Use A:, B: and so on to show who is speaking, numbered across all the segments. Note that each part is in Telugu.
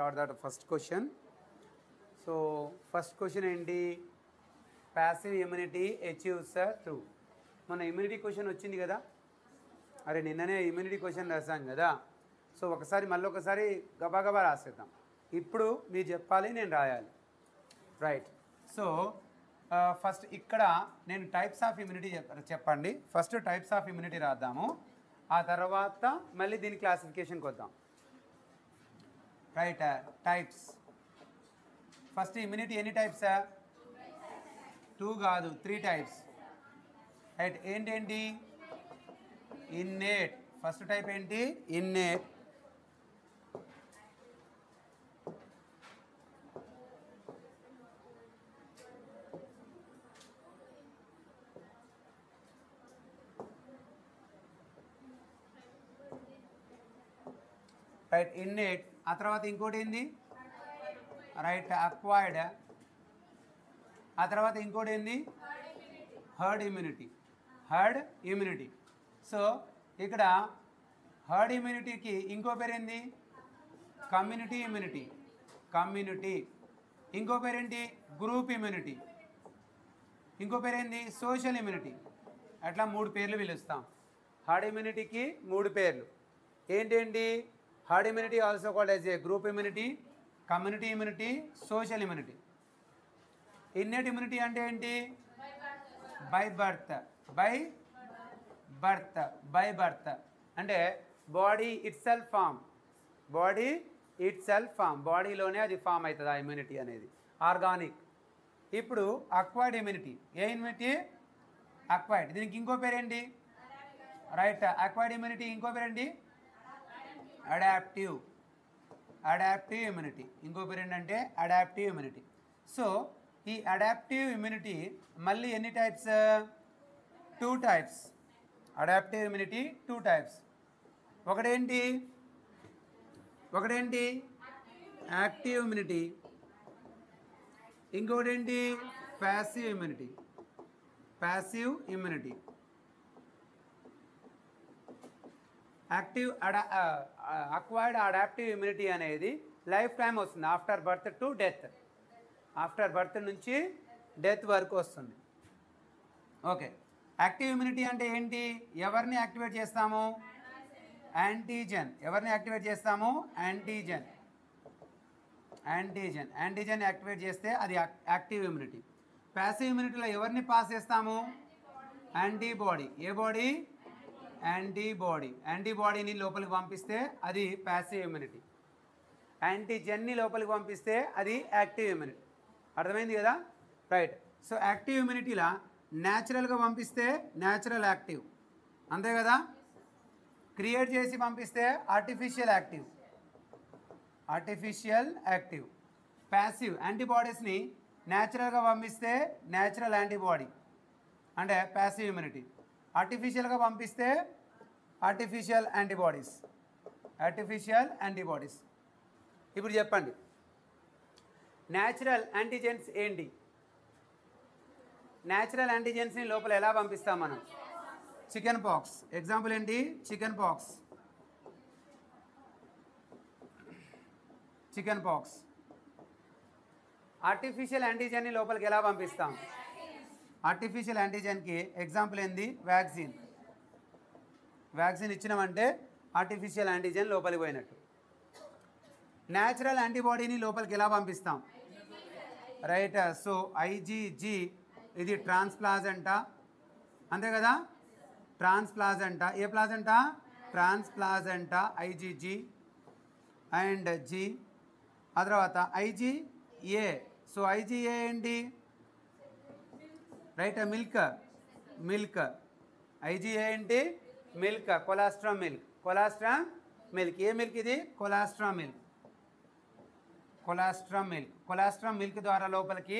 A: Start that first question so first question ఏంటి ప్యాసివ్ ఇమ్యూనిటీ అచీవ్స్ త్రూ మన ఇమ్యూనిటీ క్వశ్చన్ వచ్చింది కదా అరే నిన్ననే ఇమ్యూనిటీ క్వశ్చన్ రాసాం కదా సో ఒకసారి మళ్ళీ ఒకసారి గబాగబా రాసేద్దాం ఇప్పుడు మీరు చెప్పాలి నేను రాయాలి రైట్ సో ఫస్ట్ ఇక్కడ నేను టైప్స్ ఆఫ్ ఇమ్యూనిటీ చెప్పండి ఫస్ట్ టైప్స్ ఆఫ్ ఇమ్యూనిటీ రాద్దాము ఆ తర్వాత మళ్ళీ దీని క్లాసిఫికేషన్కి వద్దాం right uh, types first immunity any types uh, two కాదు త్రీ టైప్స్ రైట్ ఏంటేంటి ఇన్నేట్ ఫస్ట్ టైప్ ఏంటి ఇన్నేట్ రైట్ ఇన్నేట్ ఆ తర్వాత ఇంకోటి ఏంది రైట్ అక్వైర్డ్ ఆ తర్వాత ఇంకోటి ఏంది herd immunity herd immunity so ఇక్కడ హర్డ్ ఇమ్యూనిటీకి ఇంకో పేరు ఏంది కమ్యూనిటీ ఇమ్యూనిటీ కమ్యూనిటీ ఇంకో పేరేంటి గ్రూప్ ఇమ్యూనిటీ ఇంకో పేరేంది సోషల్ ఇమ్యూనిటీ అట్లా మూడు పేర్లు పిలుస్తాం హర్డ్ ఇమ్యూనిటీకి మూడు పేర్లు ఏంటి herd immunity also called as a group immunity community immunity social immunity innate immunity అంటే ఏంటి by birth by birth by birth అంటే body itself form body itself form బాడీలోనే అది ఫామ్ అవుతుంది ఆ ఇమ్యూనిటీ అనేది ఆర్గానిక్ ఇప్పుడు అక్వైర్డ్ ఇమ్యూనిటీ ఏ ఇమ్యూనిటీ అక్వైర్డ్ దీనికి ఇంకో పేరేంటి రైట్ అక్వైర్డ్ ఇమ్యూనిటీ ఇంకో పేరేంటి అడాప్టివ్ అడాప్టివ్ ఇమ్యూనిటీ ఇంకో పేరు ఏంటంటే అడాప్టివ్ ఇమ్యూనిటీ సో ఈ అడాప్టివ్ ఇమ్యూనిటీ మళ్ళీ ఎన్ని types two types adaptive immunity two types ఒకటేంటి ఒకటేంటి యాక్టివ్ ఇమ్యూనిటీ ఇంకొకటి ఏంటి passive immunity passive immunity active అడా అక్వైర్డ్ అడాప్టివ్ ఇమ్యూనిటీ అనేది లైఫ్ టైం వస్తుంది after birth to death after birth నుంచి డెత్ వరకు వస్తుంది ఓకే యాక్టివ్ ఇమ్యూనిటీ అంటే ఏంటి ఎవరిని యాక్టివేట్ చేస్తాము యాంటీజెన్ ఎవరిని యాక్టివేట్ చేస్తాము యాంటీజెన్ యాంటీజెన్ యాంటీజెన్ యాక్టివేట్ చేస్తే అది యాక్టివ్ ఇమ్యూనిటీ ప్యాసివ్ ఇమ్యూనిటీలో ఎవరిని పాస్ చేస్తాము యాంటీబాడీ ఏ బాడీ యాంటీబాడీ యాంటీబాడీని లోపలికి పంపిస్తే అది ప్యాసివ్ ఇమ్యూనిటీ యాంటీజెన్ని లోపలికి పంపిస్తే అది యాక్టివ్ ఇమ్యూనిటీ అర్థమైంది కదా రైట్ సో యాక్టివ్ ఇమ్యూనిటీలా న్యాచురల్గా పంపిస్తే న్యాచురల్ యాక్టివ్ అంతే కదా క్రియేట్ చేసి పంపిస్తే artificial active artificial active passive యాంటీబాడీస్ని న్యాచురల్గా పంపిస్తే న్యాచురల్ యాంటీబాడీ అంటే ప్యాసివ్ ఇమ్యూనిటీ ఆర్టిఫిషియల్గా పంపిస్తే ఆర్టిఫిషియల్ యాంటీబాడీస్ ఆర్టిఫిషియల్ యాంటీబాడీస్ ఇప్పుడు చెప్పండి న్యాచురల్ యాంటీజెన్స్ ఏంటి న్యాచురల్ యాంటీజెన్స్ని లోపల ఎలా పంపిస్తాం మనం చికెన్ పాక్స్ ఎగ్జాంపుల్ ఏంటి chicken pox chicken pox artificial యాంటీజెన్ని లోపలికి ఎలా పంపిస్తాం ఆర్టిఫిషియల్ యాంటీజెన్కి ఎగ్జాంపుల్ ఏంది వ్యాక్సిన్ వ్యాక్సిన్ ఇచ్చినామంటే ఆర్టిఫిషియల్ యాంటీజెన్ లోపలికి పోయినట్టు న్యాచురల్ యాంటీబాడీని లోపలికి ఎలా పంపిస్తాం రైట్ సో ఐజీజీ ఇది ట్రాన్స్ అంతే కదా trans A placenta trans IgG and G ఆ తర్వాత ఐజీఏ సో ఐజీఏ ఏంటి రైట్ మిల్క్ మిల్క్ ఐజీఏ ఏంటి milk colostrum milk colostrum milk ఏ మిల్క్ ఇది colostrum milk colostrum milk colostrum milk ద్వారా లోపలికి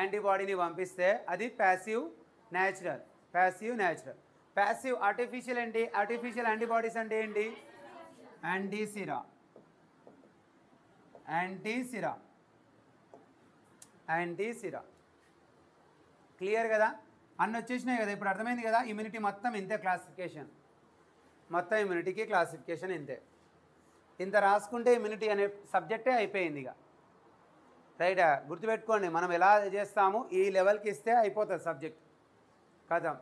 A: యాంటీబాడీని పంపిస్తే అది passive natural passive natural passive artificial ఏంటి ఆర్టిఫిషియల్ యాంటీబాడీస్ అంటే ఏంటి యాంటీసిరా యాంటీసిరా యాంటీసిరా క్లియర్ కదా అన్ని వచ్చేసినాయి కదా ఇప్పుడు అర్థమైంది కదా ఇమ్యూనిటీ మొత్తం ఇంతే క్లాసిఫికేషన్ మొత్తం ఇమ్యూనిటీకి క్లాసిఫికేషన్ ఇంతే ఇంత రాసుకుంటే ఇమ్యూనిటీ అనే సబ్జెక్టే అయిపోయింది ఇక రైటా గుర్తుపెట్టుకోండి మనం ఎలా చేస్తాము ఈ లెవెల్కి ఇస్తే అయిపోతుంది సబ్జెక్ట్ కదా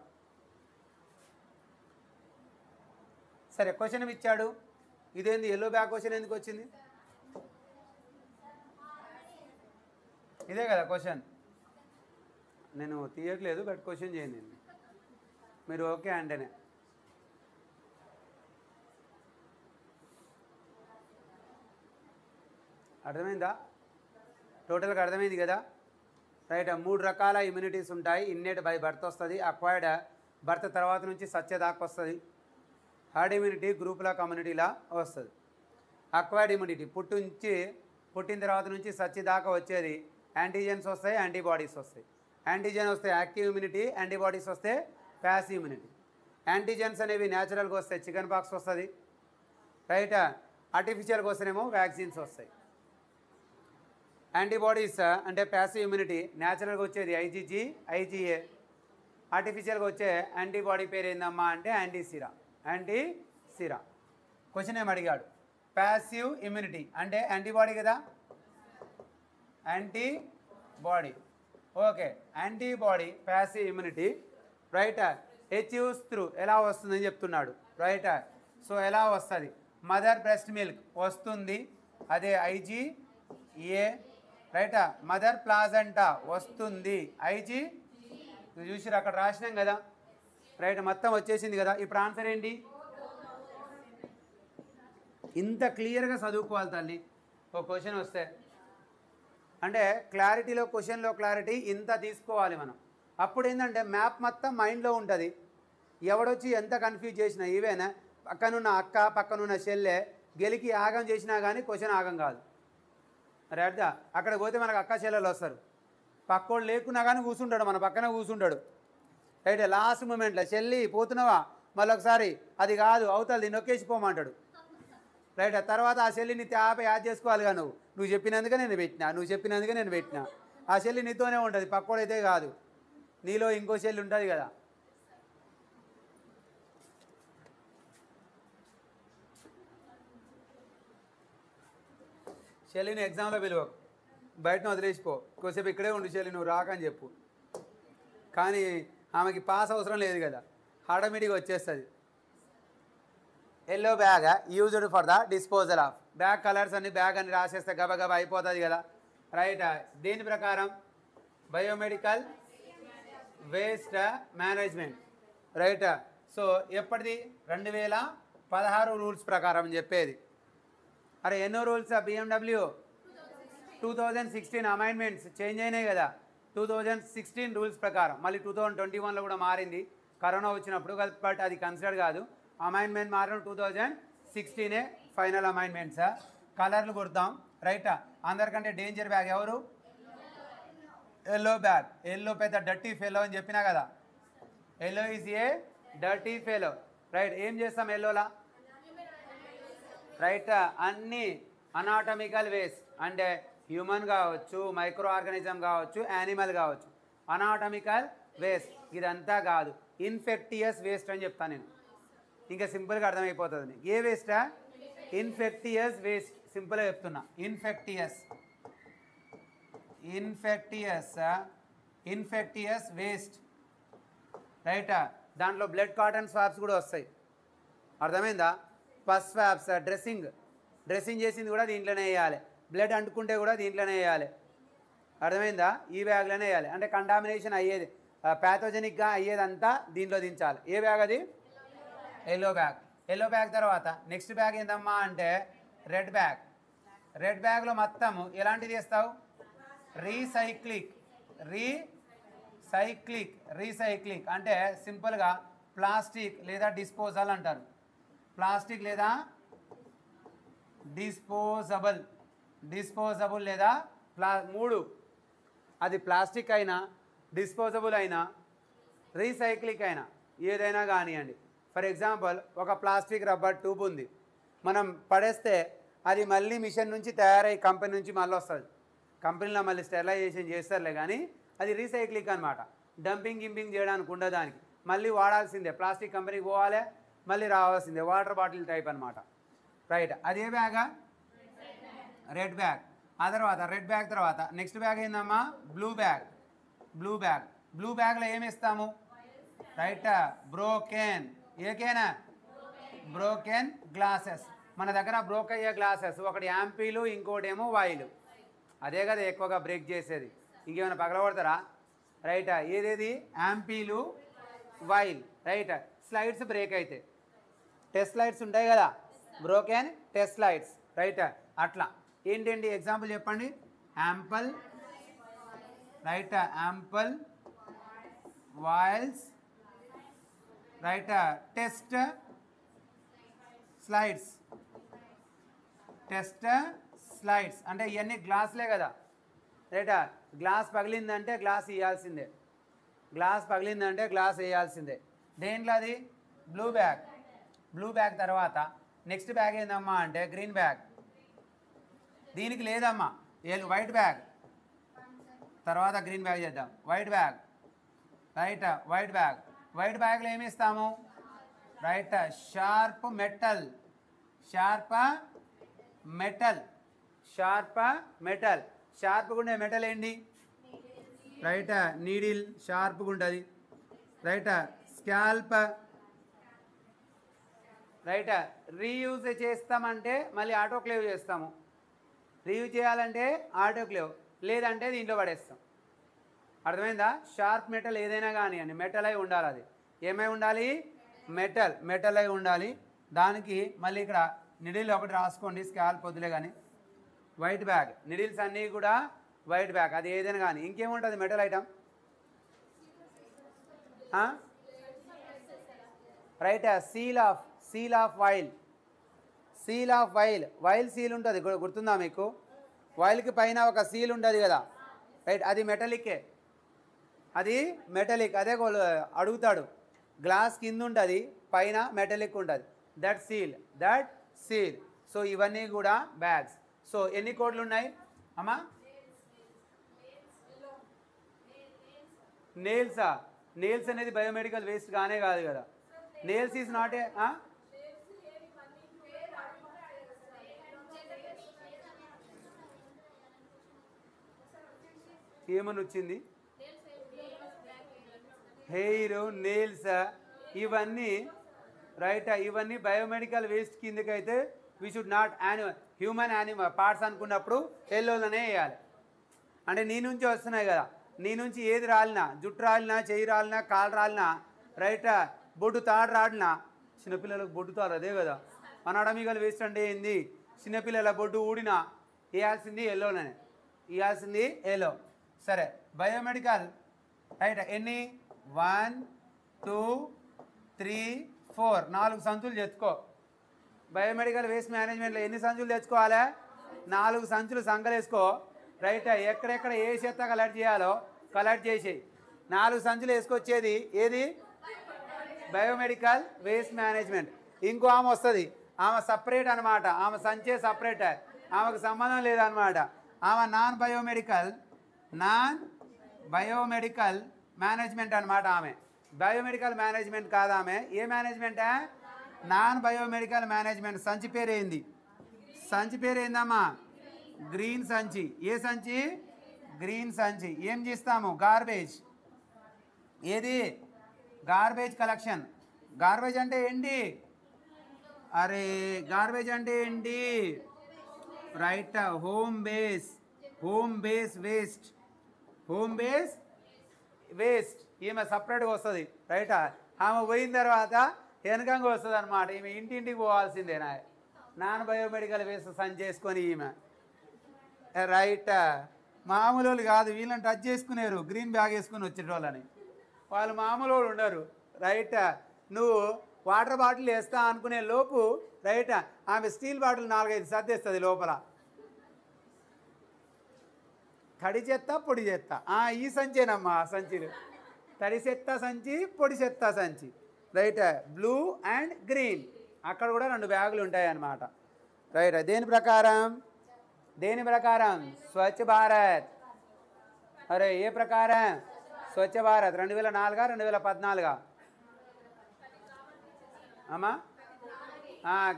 A: సరే క్వశ్చన్ ఇచ్చాడు ఇదేంది ఎల్లో బ్యాక్ క్వశ్చన్ ఎందుకు వచ్చింది ఇదే కదా క్వశ్చన్ నేను తీయట్లేదు బట్ క్వశ్చన్ చేయండి మీరు ఓకే అంటేనే అర్థమైందా టోటల్గా అర్థమైంది కదా రైట్ మూడు రకాల ఇమ్యూనిటీస్ ఉంటాయి ఇన్నేట్ బై బర్త్ వస్తుంది అక్వైర్డ్ బర్త్ తర్వాత నుంచి సత్య దాకా వస్తుంది హార్డ్ ఇమ్యూనిటీ గ్రూపుల కమ్యూనిటీలా వస్తుంది అక్వైర్డ్ ఇమ్యూనిటీ పుట్టి పుట్టిన తర్వాత నుంచి సచ్చి దాకా వచ్చేది యాంటీజెన్స్ వస్తాయి యాంటీబాడీస్ వస్తాయి యాంటీజెన్ వస్తే యాక్టివ్ ఇమ్యూనిటీ యాంటీబాడీస్ వస్తే ప్యాసివ్ ఇమ్యూనిటీ యాంటీజెన్స్ అనేవి న్యాచురల్గా వస్తే చికెన్ పాక్స్ వస్తుంది రైట్ ఆర్టిఫిషియల్గా వస్తేనేమో వ్యాక్సిన్స్ వస్తాయి యాంటీబాడీస్ అంటే ప్యాసివ్ ఇమ్యూనిటీ న్యాచురల్గా వచ్చేది ఐజీజీ ఐజీఏ ఆర్టిఫిషియల్గా వచ్చే యాంటీబాడీ పేరు ఏందమ్మా అంటే యాంటీ సిరా యాంటీ సిరా క్వశ్చన్ ఏమి అడిగాడు ప్యాసివ్ ఇమ్యూనిటీ అంటే యాంటీబాడీ కదా anti body okay antibody passive immunity right హెచ్యూస్ త్రూ ఎలా వస్తుందని చెప్తున్నాడు రైట్ సో ఎలా వస్తుంది మదర్ బ్రెస్ట్ మిల్క్ వస్తుంది అదే ఐజీ ఏ రైటా మదర్ ప్లాజంటా వస్తుంది ఐజీ చూసారు అక్కడ రాసినాం కదా రైట్ మొత్తం వచ్చేసింది కదా ఇప్పుడు ఆన్సర్ ఏంటి ఇంత క్లియర్గా చదువుకోవాలి తల్లి ఒక క్వశ్చన్ వస్తే అంటే క్లారిటీలో క్వశ్చన్లో క్లారిటీ ఇంత తీసుకోవాలి మనం అప్పుడు ఏంటంటే మ్యాప్ మొత్తం మైండ్లో ఉంటుంది ఎవడొచ్చి ఎంత కన్ఫ్యూజ్ చేసినా ఈవేనా పక్కనున్న అక్క పక్కనున్న చెల్లె గెలికి ఆగం చేసినా కానీ క్వశ్చన్ ఆగం కాదు మరి అర్థా అక్కడ పోతే మనకు అక్క చెల్లెలు వస్తారు పక్కోడు లేకున్నా కానీ కూర్చుంటాడు మన పక్కన కూర్చుంటాడు రైట్ లాస్ట్ మూమెంట్లో చెల్లి పోతున్నావా మళ్ళొకసారి అది కాదు అవుతుంది నొక్కేసిపోమంటాడు రైట్ ఆ తర్వాత ఆ చెల్లి నీ తేప యాద్ చేసుకోవాలిగా నువ్వు నువ్వు చెప్పినందుకే నేను పెట్టినా నువ్వు చెప్పినందుకే నేను పెట్టినా ఆ చెల్లి నీతోనే ఉంటుంది పక్కోడైతే కాదు నీలో ఇంకో చెల్లి ఉంటుంది కదా చెల్లిని ఎగ్జామ్లో పిలువకు బయటను వదిలేసిపో కొద్దిసేపు ఇక్కడే ఉండు చెల్లి నువ్వు రాకని చెప్పు కానీ ఆమెకి పాస్ అవసరం లేదు కదా హడమిడిగా వచ్చేస్తుంది yellow bag used for the disposal of bag colours అన్ని బ్యాగ్ అని రాసేస్తే గబగబ అయిపోతుంది కదా రైట్ ah, దీని ప్రకారం biomedical waste management right so ఎప్పటిది రెండు వేల పదహారు రూల్స్ ప్రకారం చెప్పేది అరే ఎన్నో rules BMW two thousand sixteen amendments change అయినాయి కదా టూ థౌజండ్ సిక్స్టీన్ రూల్స్ ప్రకారం మళ్ళీ టూ థౌజండ్ ట్వంటీ వన్లో కూడా మారింది కరోనా వచ్చినప్పుడు బట్ అది కన్సిడర్ కాదు అమైన్మెంట్ మాత్రం టూ థౌజండ్ సిక్స్టీనే ఫైనల్ అమైన్మెంట్ సార్ కలర్లు కొడతాం రైటా అందరికంటే డేంజర్ బ్యాగ్ ఎవరు ఎల్లో బ్యాగ్ ఎల్లో పెద్ద డర్టీ ఫెలో అని చెప్పినా కదా yellow is a dirty fellow right ఏం చేస్తాం ఎల్లోలా రైట్ అన్నీ అనాటమికల్ వేస్ట్ అంటే హ్యూమన్ కావచ్చు మైక్రో ఆర్గానిజం కావచ్చు యానిమల్ కావచ్చు అనాటమికల్ వేస్ట్ ఇదంతా కాదు ఇన్ఫెక్టియస్ వేస్ట్ అని చెప్తాను నేను ఇంకా సింపుల్గా అర్థమైపోతుంది ఏ వేస్టా ఇన్ఫెక్టియస్ వేస్ట్ సింపుల్గా చెప్తున్నా ఇన్ఫెక్టియస్ ఇన్ఫెక్టియస్ ఇన్ఫెక్టియస్ వేస్ట్ రైటా దాంట్లో బ్లడ్ కాటన్ స్వాబ్స్ కూడా వస్తాయి అర్థమైందా పస్ స్వాబ్స్ డ్రెస్సింగ్ డ్రెస్సింగ్ చేసింది కూడా దీంట్లోనే వేయాలి బ్లడ్ అంటుకుంటే కూడా దీంట్లోనే వేయాలి అర్థమైందా ఈ బ్యాగ్లోనే వేయాలి అంటే కంటామినేషన్ అయ్యేది ప్యాథోజెనిక్గా అయ్యేదంతా దీంట్లో దించాలి ఏ బ్యాగ్ అది ఎల్లో బ్యాగ్ ఎల్లో బ్యాగ్ తర్వాత నెక్స్ట్ బ్యాగ్ ఏందమ్మా అంటే రెడ్ బ్యాగ్ రెడ్ బ్యాగ్లో మొత్తము ఎలాంటిది వేస్తావు రీసైక్లిక్ రీసైక్లిక్ రీసైక్లిక్ అంటే సింపుల్గా ప్లాస్టిక్ లేదా డిస్పోజల్ అంటారు ప్లాస్టిక్ లేదా డిస్పోజబుల్ డిస్పోజబుల్ లేదా ప్లా మూడు అది ప్లాస్టిక్ అయినా డిస్పోజబుల్ అయినా రీసైక్లిక్ అయినా ఏదైనా కానివ్వండి ఫర్ ఎగ్జాంపుల్ ఒక ప్లాస్టిక్ రబ్బర్ ట్యూబ్ ఉంది మనం పడేస్తే అది మళ్ళీ మిషన్ నుంచి తయారయ్యి కంపెనీ నుంచి మళ్ళీ వస్తుంది కంపెనీలో మళ్ళీ స్టెరిలైజేషన్ చేస్తారులే కానీ అది రీసైక్లింగ్ అనమాట డంపింగ్ గింపింగ్ చేయడానికి ఉండదానికి మళ్ళీ వాడాల్సిందే ప్లాస్టిక్ కంపెనీకి పోవాలి మళ్ళీ రావాల్సిందే వాటర్ బాటిల్ టైప్ అనమాట రైట్ అదే బ్యాగా రెడ్ బ్యాగ్ ఆ తర్వాత రెడ్ బ్యాగ్ తర్వాత నెక్స్ట్ బ్యాగ్ ఏందమ్మా blue bag blue bag blue బ్యాగ్లో ఏమి ఇస్తాము రైట్ బ్రోకెన్ ఏకేనా బ్రోకెన్ గ్లాసెస్ మన దగ్గర బ్రోక్ అయ్యే గ్లాసెస్ ఒకటి యాంపీలు ఇంకోటేమో వాయిలు అదే కదా ఎక్కువగా బ్రేక్ చేసేది ఇంకేమైనా పగలబడతారా రైట్ ఏదేది యాంపీలు వైల్ రైట్ స్లైడ్స్ బ్రేక్ అయితే టెస్ట్ లైట్స్ ఉంటాయి కదా బ్రోకెన్ టెస్ట్ లైట్స్ రైట్ అట్లా ఏంటండి ఎగ్జాంపుల్ చెప్పండి ampoule right ampoule vials right test slides test slides అంటే ఇవన్నీ గ్లాసులే కదా రైటా uh, గ్లాస్ పగిలిందంటే గ్లాస్ వేయాల్సిందే గ్లాస్ పగిలిందంటే గ్లాస్ వేయాల్సిందే దేంట్లో అది బ్లూ బ్యాగ్ బ్లూ బ్యాగ్ తర్వాత నెక్స్ట్ బ్యాగ్ ఏందమ్మా అంటే గ్రీన్ బ్యాగ్ దీనికి లేదమ్మా ఏళ్ళు వైట్ బ్యాగ్ తర్వాత గ్రీన్ బ్యాగ్ చేద్దాం white bag right white bag white బ్యాగులు ఏమి ఇస్తాము right sharp metal sharp metal sharp metal షార్ప్గా ఉండే మెటల్ ఏంటి రైట్ నీడిల్ షార్ప్గా ఉంటుంది రైట్ స్కాల్ప్ రైట్ రీయూజ్ చేస్తామంటే మళ్ళీ ఆటోక్లేవ్ చేస్తాము రీయూజ్ చేయాలంటే ఆటోక్లేవ్ లేదంటే దీంట్లో పడేస్తాం అర్థమైందా షార్ప్ మెటల్ ఏదైనా కానీ అని మెటల్ అయి ఉండాలి అది ఏమై ఉండాలి మెటల్ మెటల్ అయి ఉండాలి దానికి మళ్ళీ ఇక్కడ నిడిల్ ఒకటి రాసుకోండి స్కాల్ పొద్దులే కానీ వైట్ బ్యాగ్ నిడిల్స్ అన్నీ కూడా వైట్ బ్యాగ్ అది ఏదైనా కానీ ఇంకేముంటుంది metal item right seal of seal of vial seal of vial vial seal ఉంటుంది గుర్తుందా మీకు వైల్కి పైన ఒక సీల్ ఉంటుంది కదా రైట్ అది మెటలిక్కే అది మెటలిక్ అదే అడుగుతాడు గ్లాస్ కింద ఉంటుంది పైన మెటలిక్ ఉంటుంది that seal that seal so ఇవన్నీ కూడా బ్యాగ్స్ సో ఎన్ని కోడ్లు ఉన్నాయి అమ్మా నేల్సా నేల్స్ అనేది బయోమెడికల్ వేస్ట్ కానే కాదు కదా నేల్స్ ఈజ్ నాట్ ఏ ఏమని వచ్చింది హెయిర్ నెయిల్స్ ఇవన్నీ రైట్ ఇవన్నీ బయోమెడికల్ వేస్ట్ కిందకి అయితే we should not animal human animal parts అనుకున్నప్పుడు ఎల్లోలనే వేయాలి అంటే నీ నుంచి వస్తున్నాయి కదా నీ నుంచి ఏది రాలినా జుట్టు రాలినా చెయ్యి రాలినా కాలు రాలినా రైట్ బొడ్డు తాడు రాడినా చిన్నపిల్లలకు బొడ్డు తాడు అదే కదా మన అడమిగలు వేస్ట్ అంటే ఏంది చిన్నపిల్లల బొడ్డు ఊడినా వేయాల్సింది ఎల్లోనే ఇవ్వాల్సింది ఎల్లో సరే బయోమెడికల్ రైట్ ఎన్ని వన్ టూ త్రీ ఫోర్ నాలుగు సంచులు తెచ్చుకో బయోమెడికల్ వేస్ట్ మేనేజ్మెంట్లో ఎన్ని సంచులు తెచ్చుకోవాలి నాలుగు సంచులు సంగలేసుకో రైట్ ఎక్కడెక్కడ ఏ చెత్త కలెక్ట్ చేయాలో కలెక్ట్ చేసేయి నాలుగు సంచులు వేసుకొచ్చేది ఏది బయోమెడికల్ వేస్ట్ మేనేజ్మెంట్ ఇంకో ఆమె వస్తుంది ఆమె సపరేట్ అనమాట ఆమె సంచే సపరేట్ ఆమెకు సంబంధం లేదనమాట ఆమె non biomedical non biomedical management అన్నమాట ఆమే బయోమెడికల్ మేనేజ్‌మెంట్ కాదామే ఈ మేనేజ్‌మెంట్ నాన్ బయోమెడికల్ మేనేజ్‌మెంట్ సంజీ పేరేంది సంజీ పేరేందామా గ్రీన్ సంజీ ఏ సంజీ గ్రీన్ సంజీ ఏం చేస్తాము గార్బేజ్ ఏది గార్బేజ్ కలెక్షన్ గార్బేజ్ అంటే ఏంటి అరే గార్బేజ్ అంటే ఏంటి right home base home base waste home base waste ఈమె సపరేట్గా వస్తుంది రైటా ఆమె పోయిన తర్వాత వెనకంగా వస్తుంది అనమాట ఈమె ఇంటింటికి పోవాల్సిందే నా నాన్ బయోమెడికల్ వేస్ట్ సన్ చేసుకొని ఈమె రైట్ మామూలు కాదు వీళ్ళని టచ్ చేసుకునేరు గ్రీన్ బ్యాగ్ వేసుకుని వచ్చేటోళ్ళని వాళ్ళు మామూలు ఉండరు రైట్ నువ్వు వాటర్ బాటిల్ వేస్తా అనుకునే లోపు రైట్ ఆమె స్టీల్ బాటిల్ నాలుగైదు సర్దేస్తుంది లోపల తడి చెత్త పొడి చెత్త ఈ సంచేనమ్మా ఆ సంచిలు తడి చెత్త సంచి పొడి చెత్త సంచి రైట్ బ్లూ అండ్ గ్రీన్ అక్కడ కూడా రెండు బ్యాగులు ఉంటాయి అన్నమాట రైట్ దేని ప్రకారం దేని ప్రకారం స్వచ్ఛ భారత్ అరే ఏ ప్రకారం స్వచ్ఛ భారత్ రెండు వేల నాలుగా రెండు వేల పద్నాలుగా అమ్మా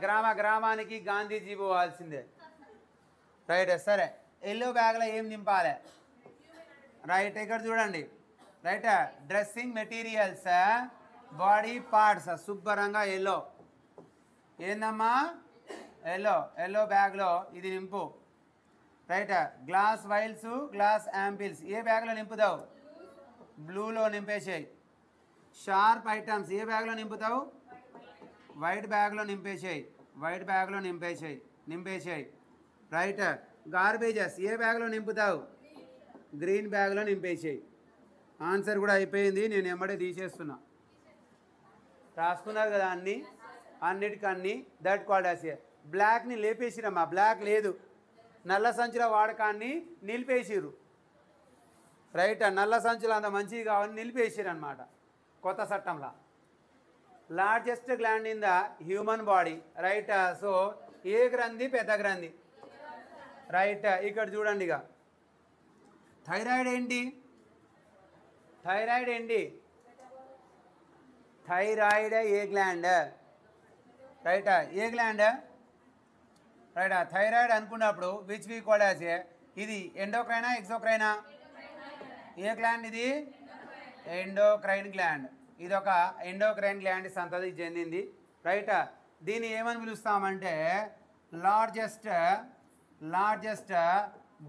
A: గ్రామ గ్రామానికి గాంధీజీ పోవాల్సిందే రైట్ సరే ఎల్లో బ్యాగ్లో ఏం నింపాలి రైట్ ఇక్కడ చూడండి right dressing materials body parts శుభ్రంగా ఎల్లో ఏందమ్మా ఎల్లో ఎల్లో బ్యాగ్లో ఇది నింపు right glass vials glass ampoules ఏ బ్యాగ్లో నింపుతావు బ్లూలో నింపేసేయి షార్ప్ ఐటమ్స్ ఏ బ్యాగ్లో నింపుతావు వైట్ బ్యాగ్లో నింపేసేయి వైట్ బ్యాగ్లో నింపేసేయి నింపేసేయి రైట్ గార్బేజెస్ ఏ బ్యాగ్లో నింపుతావు గ్రీన్ బ్యాగ్లో నింపేసేయి ఆన్సర్ కూడా అయిపోయింది నేను ఎమ్మడే తీసేస్తున్నా రాసుకున్నారు కదా అన్ని అన్నిటికన్నీ దట్ కాల్డ్ యాస్ బ్లాక్ని లేపేసిరమ్మా బ్లాక్ లేదు నల్ల సంచుల వాడకాన్ని నిలిపేసిరు రైట్ నల్ల సంచులు అంత మంచివి కావాలని నిలిపేసిరు అనమాట కొత్త చట్టంలో largest gland in the human body right so ఏ గ్రంథి పెద్ద గ్రంథి రైట్ ఇక్కడ చూడండి ఇక థైరాయిడ్ ఏంటి థైరాయిడ్ ఏంటి థైరాయిడ్ ఏ గ్లాండ్ రైటా ఏ గ్లాండ్ రైటా థైరాయిడ్ అనుకున్నప్పుడు విచ్ వీ కాల్ ఇది ఎండోక్రైనా ఎక్సోక్రైనా ఏ గ్లాండ్ ఇది ఎండోక్రైన్ గ్లాండ్ ఇది ఒక ఎండోక్రైన్ గ్లాండ్ సంతతి చెందింది రైటా దీన్ని ఏమని పిలుస్తామంటే లార్జెస్ట్ లార్జెస్ట్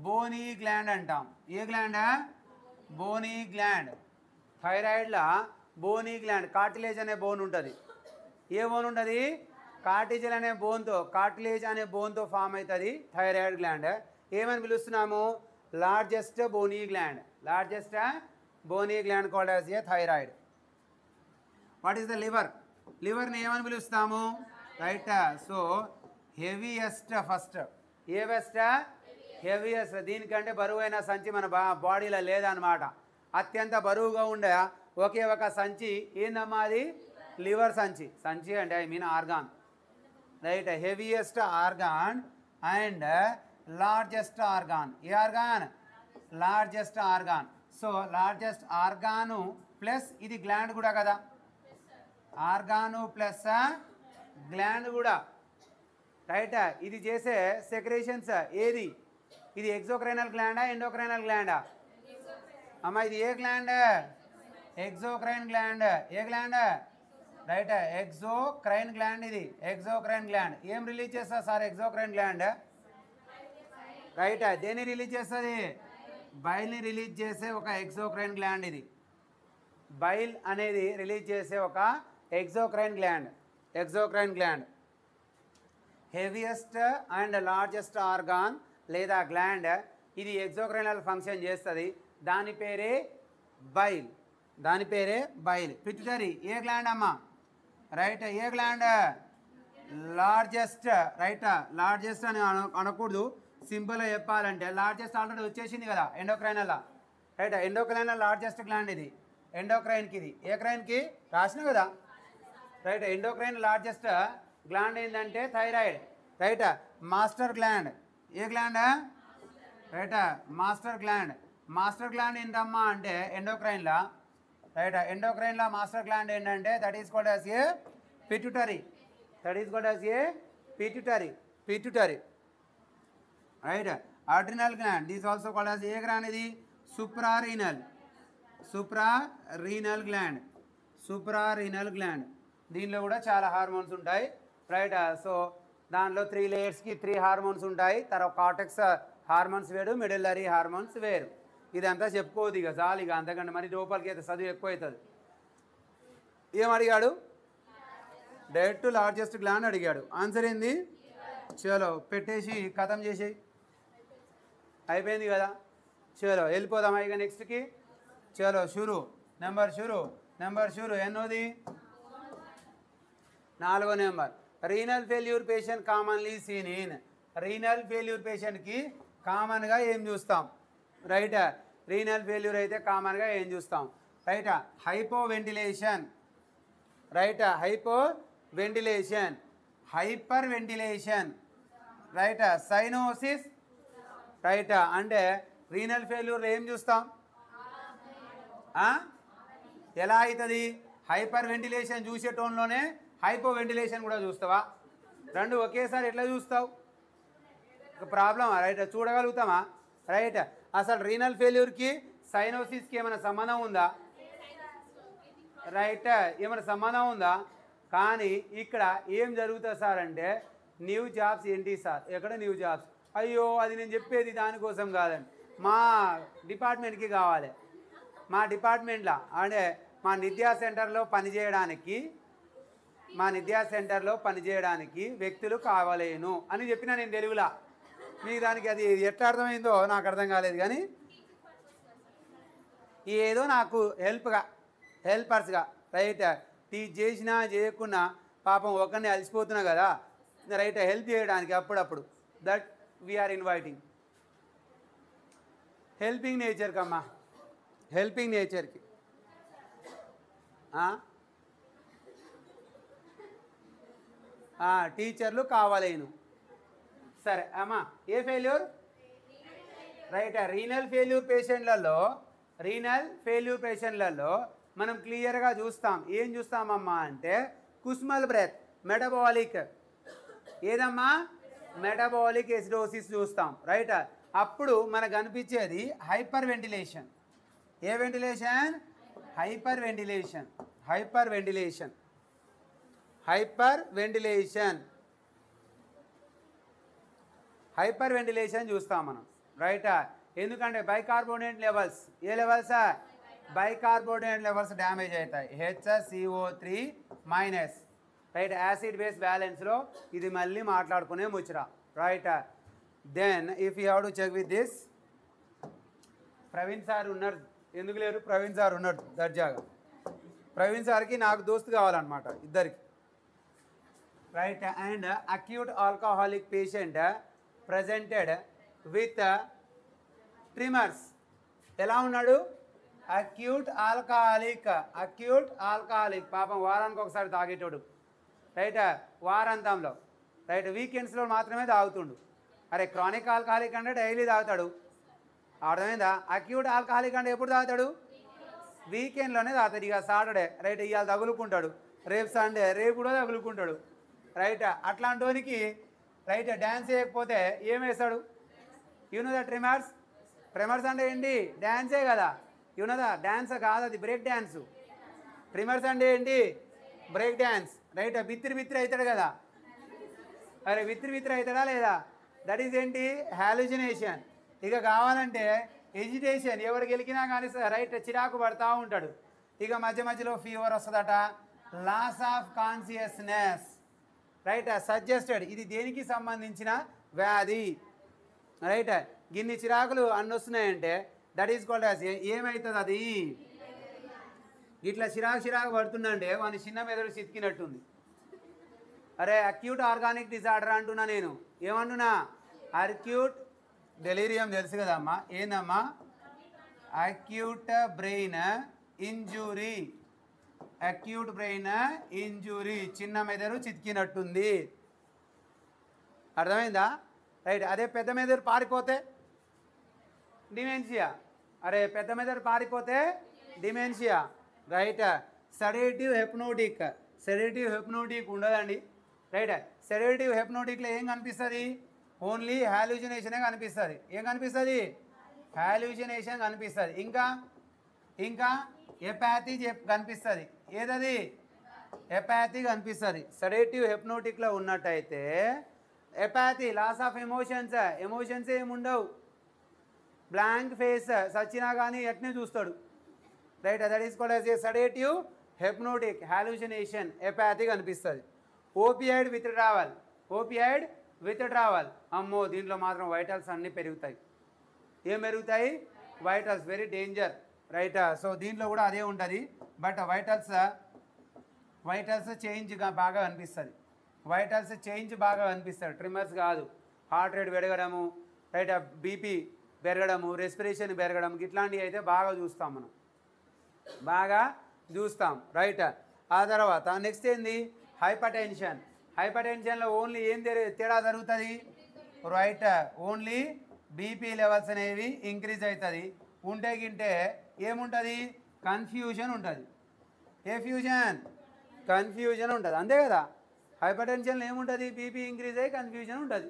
A: బోనీ గ్లాండ్ అంటాం ఏ గ్లాండ్ బోనీ గ్లాండ్ థైరాయిడ్లో బోనీ గ్లాండ్ కార్టిలేజ్ అనే బోన్ ఉంటుంది ఏ బోన్ ఉంటుంది కార్టిజల్ అనే బోన్తో కార్టిలేజ్ అనే బోన్తో ఫామ్ అవుతుంది థైరాయిడ్ గ్లాండ్ ఏమని పిలుస్తున్నాము largest bony gland largest bony gland called a thyroid what is the liver లివర్ని ఏమని పిలుస్తాము రైట్ సో హెవీయెస్ట్ ఫస్ట్ ఏ వెస్ట హెవియెస్ట్ దీనికంటే బరువైన సంచి మన బా బాడీలో లేదనమాట అత్యంత బరువుగా ఉండే ఒకే ఒక సంచి ఏందమ్మా అది లివర్ సంచి సంచి అంటే I mean organ right heaviest organ and largest organ ఏ organ largest organ so largest organ plus ఇది గ్లాండ్ కూడా కదా ఆర్గాను ప్లస్ గ్లాండ్ కూడా రైటా ఇది చేసే సెక్రేషన్స్ ఏది ఇది ఎగ్జోక్రైనల్ గ్లాండా ఎండోక్రైనల్ గ్లాండా అమ్మ ఇది ఏ గ్లాండ్ ఎగ్జోక్రైన్ గ్లాండ్ ఏ గ్లాండ్ రైట్ ఎగ్జోక్రైన్ గ్లాండ్ ఇది ఎగ్జోక్రైన్ గ్లాండ్ ఏం రిలీజ్ చేస్తా సార్ ఎగ్జోక్రైన్ గ్లాండ్ రైట్ దేని రిలీజ్ చేస్తుంది బైల్ని రిలీజ్ చేసే ఒక ఎగ్జోక్రైన్ గ్లాండ్ ఇది బైల్ అనేది రిలీజ్ చేసే ఒక exocrine gland exocrine gland heaviest and largest organ లేదా గ్లాండ్ ఇది ఎగ్జోక్రైనల్ ఫంక్షన్ చేస్తుంది దాని పేరే బైల్ దాని పేరే బైల్ పిట్యుటరీ ఏ గ్లాండ్ అమ్మా రైట్ ఏ గ్లాండ్ లార్జెస్ట్ రైట్ లార్జెస్ట్ అని అను అనకూడదు సింపుల్గా చెప్పాలంటే లార్జెస్ట్ ఆల్రెడీ వచ్చేసింది కదా endocrinal right endocrinal largest gland ఇది ఎండోక్రైన్కి ఇది ఏ క్రైన్కి రాసినా కదా రైట్ ఎండోక్రైన్ లార్జెస్ట్ గ్లాండ్ ఏంటంటే థైరాయిడ్ రైటా మాస్టర్ గ్లాండ్ ఏ గ్లాండా రైటా మాస్టర్ గ్లాండ్ మాస్టర్ గ్లాండ్ ఏంటమ్మా అంటే ఎండోక్రైన్లా రైటా ఎండోక్రైన్లా మాస్టర్ గ్లాండ్ ఏంటంటే that is called as a pituitary that is called as a pituitary pituitary right adrenal gland these also called as a gland ఇది supra renal gland renal gland దీనిలో కూడా చాలా హార్మోన్స్ ఉంటాయి రైట్ సో దానిలో త్రీ లేయర్స్కి త్రీ హార్మోన్స్ ఉంటాయి తర్వాత కాటెక్స్ హార్మోన్స్ వేరు మిడిల్లరీ హార్మోన్స్ వేరు ఇదంతా చెప్పుకోదు ఇక చాలు ఇక అంతకంటే మరి లోపలికి అయితే చదువు ఎక్కువ అవుతుంది ఏమడిగాడు డైరెక్ట్ లార్జెస్ట్ గ్లాండ్ అడిగాడు ఆన్సర్ ఏంది చలో పెట్టేసి కథం చేసి అయిపోయింది కదా చలో వెళ్ళిపోదామా ఇక నెక్స్ట్కి చలో షురు నెంబర్ షురు నెంబర్ షురు ఎన్నోది నాలుగో number renal failure patient commonly seen in renal failure పేషెంట్కి కామన్గా ఏం చూస్తాం రైటా రీనల్ ఫెయిల్యూర్ అయితే కామన్గా ఏం చూస్తాం రైటా హైపో వెంటిలేషన్ రైటా హైపో వెంటిలేషన్ హైపర్ వెంటిలేషన్ రైటా సైనోసిస్ రైటా అంటే రీనల్ ఫెయిల్యూర్ ఏం చూస్తాం ఎలా అవుతుంది హైపర్ వెంటిలేషన్ చూసే టోన్లోనే హైపో వెంటిలేషన్ కూడా చూస్తావా రెండు ఒకేసారి ఎట్లా చూస్తావు ఒక ప్రాబ్లమా రైట్ చూడగలుగుతామా రైట్ అసలు రీనల్ ఫెయిల్యూర్కి సైనోసిస్కి ఏమైనా సంబంధం ఉందా రైట్ ఏమైనా సంబంధం ఉందా కానీ ఇక్కడ ఏం జరుగుతుంది సార్ అంటే న్యూ జాబ్స్ ఏంటి సార్ ఎక్కడ న్యూ జాబ్స్ అయ్యో అది నేను చెప్పేది దానికోసం కాదండి మా డిపార్ట్మెంట్కి కావాలి మా డిపార్ట్మెంట్లో అంటే మా నిద్యా సెంటర్లో పనిచేయడానికి మా నిద్యా సెంటర్లో పనిచేయడానికి వ్యక్తులు కావలేను అని చెప్పిన నేను తెలుగులా మీకు దానికి అది ఎట్లా అర్థమైందో నాకు అర్థం కాలేదు కానీ ఏదో నాకు హెల్ప్గా హెల్పర్స్గా రైట్ టీచ్ చేసినా చేయకున్నా పాపం ఒకరిని అలసిపోతున్నా కదా రైట్ హెల్ప్ చేయడానికి అప్పుడప్పుడు దట్ వీఆర్ ఇన్వైటింగ్ హెల్పింగ్ నేచర్కి అమ్మా హెల్పింగ్ నేచర్కి టీచర్లు కావాలేను సరే అమ్మా ఏ ఫెయిల్యూర్ రైట్ రీనల్ ఫెయిల్యూర్ పేషెంట్లలో రీనల్ ఫెయిల్యూర్ పేషెంట్లలో మనం క్లియర్గా చూస్తాం ఏం చూస్తామమ్మా అంటే కుస్మల్ బ్రెత్ మెటబాలిక్ ఏదమ్మా మెటబాలిక్ ఎసిడోసిస్ చూస్తాం రైట్ అప్పుడు మనకు అనిపించేది హైపర్ వెంటిలేషన్ ఏ ventilation hyperventilation hyperventilation hyperventilation hyperventilation చూస్తాం మనం రైటా ఎందుకంటే బైకార్బోనేట్ లెవెల్స్ ఏ లెవెల్సా బైకార్బోనేట్ లెవెల్స్ డ్యామేజ్ అవుతాయి HSCO three minus right acid base బ్యాలెన్స్లో ఇది మళ్ళీ మాట్లాడుకునే ముచ్చరా right then if you have to check with this Praveen sir ఉన్నారు ఎందుకు లేరు ప్రవీణ్ సార్ ఉన్నారు దర్జాగా ప్రవీణ్ సార్కి నాకు దోస్తు కావాలన్నమాట ఇద్దరికి right and acute alcoholic patient presented with tremors ఎలా ఉన్నాడు అక్యూట్ ఆల్కహాలిక్ అక్యూట్ ఆల్కహాలిక్ పాపం వారానికి ఒకసారి తాగేటోడు రైట్ వారాంతంలో రైట్ వీకెండ్స్లో మాత్రమే తాగుతుండు అరే క్రానిక్ ఆల్కహాలిక్ అంటే డైలీ తాగుతాడు అర్థమైందా అక్యూట్ ఆల్కహాలిక్ అంటే ఎప్పుడు తాగుతాడు వీకెండ్లోనే తాగుతాడు ఇక సాటర్డే రైట్ ఇవాళ తగులుకుంటాడు రేపు సండే రేపు కూడా తగులుకుంటాడు రైట్ అట్లాంటి వానికి రైట్ డ్యాన్స్ చేయకపోతే ఏం వేస్తాడు యూనో ద ట్రిమర్స్ ట్రిమర్స్ అంటే ఏంటి డ్యాన్సే కదా యూనో డ్యాన్స్ కాదు అది బ్రేక్ డ్యాన్స్ ట్రిమర్స్ అంటే ఏంటి బ్రేక్ డ్యాన్స్ రైట్ బిత్తిరి బిత్తిరి అవుతాడు కదా అరే విత్రి విత్రి అవుతాడా లేదా దట్ ఈజ్ ఏంటి హాలుజినేషన్ ఇక కావాలంటే ఎజిటేషన్ ఎవరు గెలికినా కానీ రైట్ చిరాకు పడుతూ ఉంటాడు ఇక మధ్య మధ్యలో ఫీవర్ వస్తుందట loss of consciousness right suggested ఇది దేనికి సంబంధించిన వ్యాధి రైట్ గిన్ని చిరాకులు అన్ని వస్తున్నాయంటే దట్ ఈస్ కాల్డ్ యాజ్ ఏమవుతుంది అది ఇట్లా చిరాకు చిరాకు పడుతుందంటే వాని చిన్న మెదడు చితికినట్టుంది అరే అక్యూట్ ఆర్గానిక్ డిజార్డర్ అంటున్నా నేను ఏమంటున్నా అక్యూట్ డెలీరియం తెలుసు కదమ్మా ఏందమ్మా acute brain injury acute brain injury చిన్న మెదడు చితికినట్టుంది అర్థమైందా రైట్ అదే పెద్ద మెదడు పారిపోతే డిమెన్షియా అరే పెద్ద మెదడు పారిపోతే dementia right sedative hypnotic sedative hypnotic ఉండదండి రైట్ సెడేటివ్ హెప్నోటిక్లో ఏం కనిపిస్తుంది ఓన్లీ హ్యాల్యూజినేషనే కనిపిస్తుంది ఏం కనిపిస్తుంది హాల్యూజినేషన్ కనిపిస్తుంది ఇంకా ఇంకా ఎపాతి కనిపిస్తుంది ఏదది ఎపాతిక్ అనిపిస్తుంది సడేటివ్ హెప్నోటిక్లో ఉన్నట్టయితే apathy loss of emotions emotions ఏముండవు బ్లాంక్ ఫేస్ సచ్చినా కానీ ఎట్నే చూస్తాడు right that is called a sedative hypnotic hallucination apathetic అనిపిస్తుంది ఓపిఐడ్ విత్ డ్రావల్ ఓపిఐడ్ విత్ డ్రావల్ అమ్మో దీంట్లో మాత్రం వైటల్స్ అన్నీ పెరుగుతాయి ఏం పెరుగుతాయి vitals very danger right so uh, దీంట్లో కూడా అదే ఉంటుంది బట్ వైటల్స్ వైటల్స్ చేంజ్ బాగా అనిపిస్తుంది వైటల్స్ చేంజ్ బాగా కనిపిస్తుంది ట్రిమ్మర్స్ కాదు హార్ట్ రేట్ పెరగడము రైట్ బీపీ uh, పెరగడము రెస్పిరేషన్ పెరగడం ఇట్లాంటివి అయితే బాగా చూస్తాం మనం బాగా చూస్తాం రైట్ uh, ఆ తర్వాత నెక్స్ట్ ఏంది హైపర్ టెన్షన్ హైపర్ టెన్షన్లో ఓన్లీ ఏం తేడా జరుగుతుంది రైట్ ఓన్లీ బీపీ లెవెల్స్ అనేవి ఇంక్రీజ్ అవుతుంది ఉంటే గింటే ఏముంటుంది కన్ఫ్యూజన్ ఉంటుంది ఏ ఫ్యూజన్ కన్ఫ్యూజన్ ఉంటుంది అంతే కదా హైపర్ టెన్షన్లో ఏముంటుంది బీపీ ఇంక్రీజ్ అయ్యి కన్ఫ్యూజన్ ఉంటుంది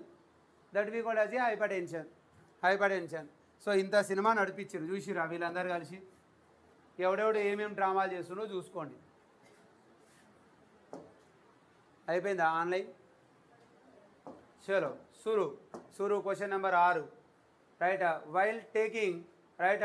A: దట్ వీ కూడా hyper tension hypertension so ఇంత సినిమా నడిపించారు చూసిరా వీళ్ళందరూ కలిసి ఎవడెవడు ఏమేమి డ్రామాలు చేస్తున్నారో చూసుకోండి అయిపోయిందా ఆన్లైన్ చలో సురు సురు క్వశ్చన్ నెంబర్ ఆరు right while taking right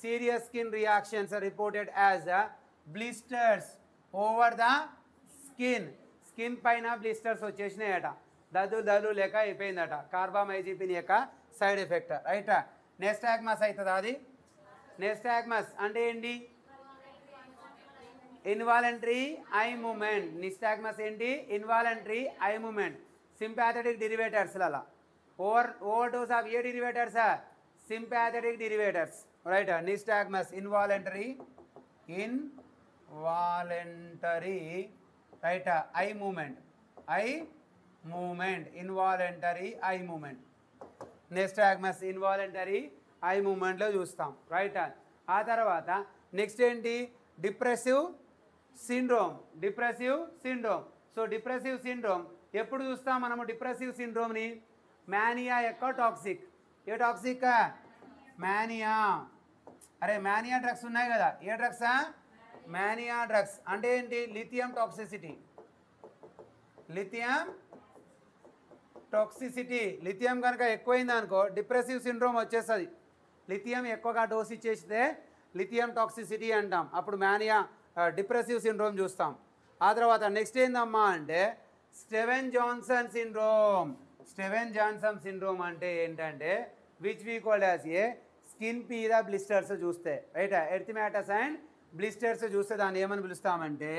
A: serious skin reactions are reported as uh, blisters over the skin. Skin పైన బ్లిస్టర్స్ వచ్చేసినాయట దద్దు దలు లేక అయిపోయిందట కార్బామైజిపిన్ యొక్క సైడ్ ఎఫెక్ట్ రైట్ నెస్టాగ్మస్ అవుతుంది అది నెస్టాగ్మస్ అంటే ఏంటి ఇన్వాలంటరీ ఐ మూమెంట్ నిస్టాగ్మస్ ఏంటి ఇన్వాలంటరీ ఐ మూమెంట్ సింపాథటిక్ డిరివేటర్స్లలో over overdose of A derivatives sympathetic derivatives right uh, nystagmus involuntary involuntary right uh, eye movement eye movement involuntary eye movement nystagmus involuntary I మూమెంట్లో చూస్తాం రైట్ ఆ తర్వాత నెక్స్ట్ ఏంటి depressive syndrome depressive syndrome so depressive syndrome ఎప్పుడు చూస్తాం మనము డిప్రెసివ్ సిండ్రోమ్ని మేనియా యొక్క టాక్సిక్ ఏ టాక్సిక్ మేనియా అరే మానియా డ్రగ్స్ ఉన్నాయి కదా ఏ డ్రగ్సా మానియా డ్రగ్స్ అంటే ఏంటి lithium toxicity lithium toxicity lithium కనుక ఎక్కువైంది అనుకో డిప్రెసివ్ సిండ్రోమ్ వచ్చేస్తుంది లిథియం ఎక్కువగా డోస్ ఇచ్చేస్తే లిథియం టాక్సిసిటీ అంటాం అప్పుడు మానియా డిప్రెసివ్ సిండ్రోమ్ చూస్తాం ఆ తర్వాత నెక్స్ట్ ఏందమ్మా అంటే Steven Johnson syndrome Steven Johnson syndrome అంటే ఏంటంటే which we called as A skin మీద బ్లిస్టర్స్ చూస్తే రైట్ ఎర్థిమాటస్ అండ్ బ్లిస్టర్స్ చూస్తే దాన్ని ఏమని పిలుస్తామంటే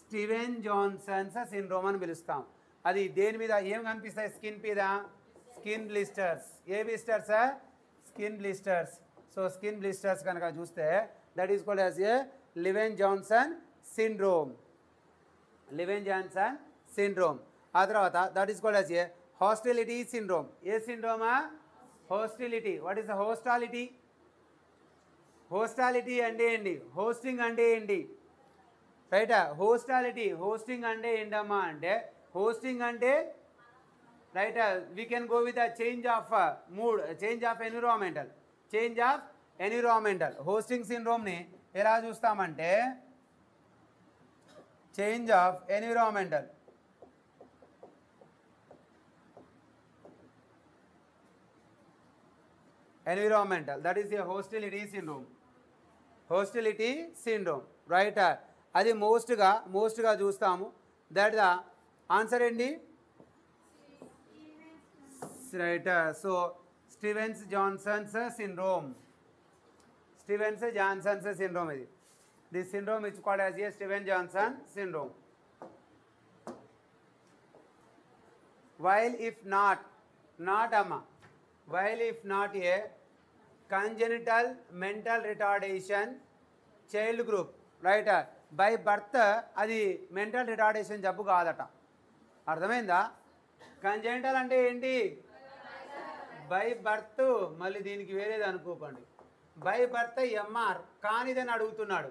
A: స్టీవెన్ జాన్సన్స్ సిండ్రోమ్ అని పిలుస్తాం అది దేని మీద ఏం కనిపిస్తాయి స్కిన్ మీద స్కిన్ బ్లిస్టర్స్ ఏ blisters skin blisters so skin blisters కనుక చూస్తే that is called as a లివెన్ Johnson syndrome liven Johnson syndrome ఆ తర్వాత that is called as a hostility syndrome ఏ సిండ్రోమా hostility what is hostility hostility అంటే ఏంటి హోస్టింగ్ అంటే ఏంటి రైటా హోస్టాలిటీ హోస్టింగ్ అంటే ఏంటమ్మా అంటే హోస్టింగ్ అంటే right we can go with a change of mood change of environmental change of environmental hosting సిండ్రోమ్ని ఎలా చూస్తామంటే change of environmental environmental that is a hostility syndrome hostility syndrome right అది మోస్ట్గా మోస్ట్గా చూస్తాము దట్ ద ఆన్సర్ ఏంటి right so Stevens Johnson's syndrome Stevens Johnson's syndrome ఇది the syndrome is called as a Steven Johnson syndrome while if not not అమ్మ while if not a congenital mental retardation child group right by birth అది మెంటల్ రిటార్డేషన్ జబ్బు కాదట అర్థమైందా కంజెంటల్ అంటే ఏంటి బై బర్త్ మళ్ళీ దీనికి వేరేది అనుకోకండి బై బర్త్ ఎంఆర్ కానిదని అడుగుతున్నాడు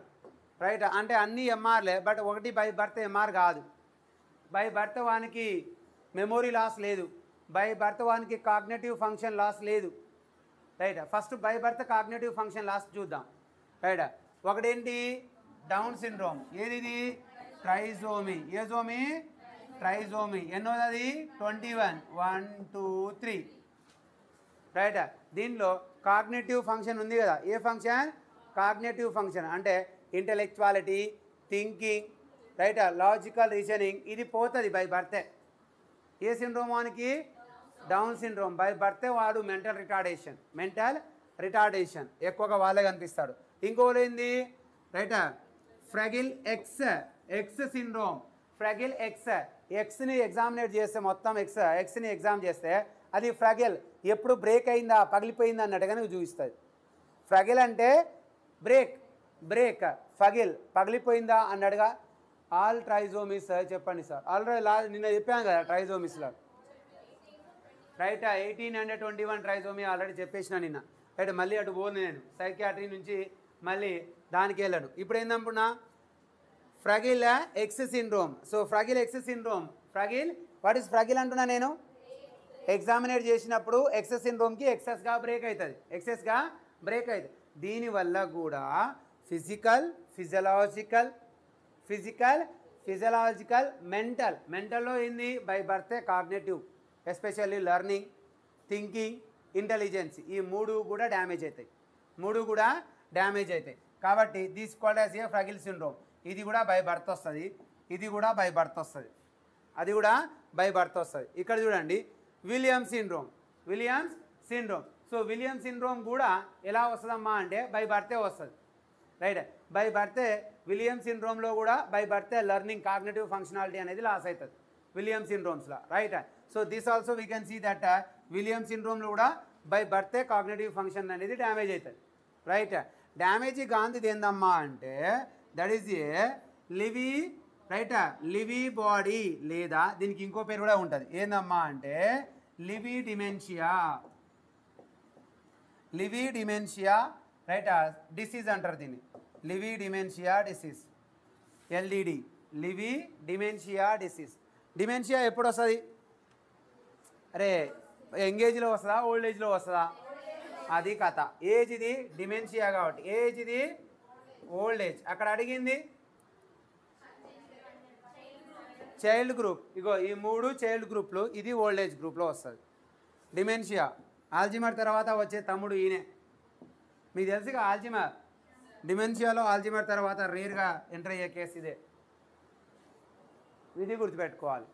A: రైట్ అంటే అన్ని ఎంఆర్లే బట్ ఒకటి బై బర్త్ ఎంఆర్ కాదు బై బర్త్ వానికి మెమోరీ లాస్ లేదు బై బర్త్ వానికి కాగ్నేటివ్ ఫంక్షన్ లాస్ లేదు right first by birth cognitive function loss చూద్దాం రైట్ ఒకటేంటి డౌన్ సిండ్రోమ్ ఏది ట్రైజోమి ఏ జోమి ట్రైజోమి ఎన్నోది twenty one one two three right దీనిలో కాగ్నేటివ్ ఫంక్షన్ ఉంది కదా ఏ ఫంక్షన్ కాగ్నేటివ్ ఫంక్షన్ అంటే intellectuality thinking right logical reasoning ఇది పోతుంది బై బర్తే ఏ సిండ్రోమానికి డౌన్ సిండ్రోమ్ బై బర్తే వాడు మెంటల్ రిటార్డేషన్ మెంటల్ రిటార్డేషన్ ఎక్కువగా వాళ్ళే కనిపిస్తాడు ఇంకోలేంది రైటా fragile X X syndrome fragile X ఎక్స్ని ఎగ్జామినేట్ చేస్తే మొత్తం ఎక్స్ ఎక్స్ని ఎగ్జామ్ చేస్తే అది ఫ్రగిల్ ఎప్పుడు బ్రేక్ అయిందా పగిలిపోయిందా అన్నట్టుగా నువ్వు చూపిస్తుంది ఫ్రగిల్ అంటే బ్రేక్ బ్రేక్ ఫగిల్ పగిలిపోయిందా అన్నట్టుగా ఆల్ ట్రైజోమిస్ చెప్పండి సార్ ఆల్రెడీ నిన్న చెప్పాను కదా ట్రైజోమిస్లో right eighteen hundred twenty one trisomy already చెప్పేసిన నిన్న రైట్ మళ్ళీ అటు పోను నేను సైకియాట్రీ నుంచి మళ్ళీ దానికి వెళ్ళాను ఇప్పుడు ఏందనుకున్నా fragile X syndrome so fragile X syndrome fragile what is fragile అంటున్నా నేను ఎగ్జామినేట్ చేసినప్పుడు ఎక్స్ సిండ్రోమ్కి ఎక్సెస్గా బ్రేక్ అవుతుంది ఎక్సెస్గా బ్రేక్ అవుతుంది దీనివల్ల కూడా physical physiological physical physiological mental మెంటల్లో ఏంది by birth coordinative especially learning thinking intelligence ఈ మూడు కూడా డ్యామేజ్ అవుతాయి మూడు కూడా డ్యామేజ్ అవుతాయి కాబట్టి these called as a fragile syndrome ఇది కూడా బై బర్త్ వస్తుంది ఇది కూడా బై బర్త్ వస్తుంది అది కూడా బై బర్త్ వస్తుంది ఇక్కడ చూడండి William syndrome Williams syndrome so William syndrome కూడా ఎలా వస్తుందమ్మా అంటే బై బర్తే వస్తుంది రైట్ బై బర్తే విలియం సిండ్రోమ్లో కూడా బై బర్తే లర్నింగ్ కాగ్నేటివ్ ఫంక్షనాలిటీ అనేది లాస్ అవుతుంది విలియం సిండ్రోమ్స్లో right so this also we can see that William సిండ్రోమ్లో కూడా బై బర్తే కాగ్నేటివ్ ఫంక్షన్ అనేది డ్యామేజ్ అవుతుంది రైట్ డ్యామేజ్ గాంధీది ఏందమ్మా అంటే that is a Lewy right Lewy body లేదా దీనికి ఇంకో పేరు కూడా ఉంటుంది ఏందమ్మా అంటే Lewy dementia Lewy dementia right disease అంటారు దీన్ని Lewy dementia disease LDD Lewy dementia disease dementia ఎప్పుడు వస్తుంది అరే ఎంగేజ్లో వస్తుందా ఓల్డ్ ఏజ్లో వస్తుందా అది కథ ఏజ్ ఇది డిమెన్షియా కాబట్టి ఏజ్ ఇది ఓల్డ్ ఏజ్ అక్కడ అడిగింది చైల్డ్ గ్రూప్ ఇగో ఈ మూడు చైల్డ్ గ్రూప్లు ఇది ఓల్డ్ ఏజ్ గ్రూప్లో వస్తుంది డిమెన్షియా ఆల్జిమర్ తర్వాత వచ్చే తమ్ముడు ఈయనే మీకు తెలుసుగా ఆల్జిమర్ డిమెన్షియాలో ఆల్జిమర్ తర్వాత రేర్గా ఎంటర్ అయ్యే కేసు ఇదే ఇది గుర్తుపెట్టుకోవాలి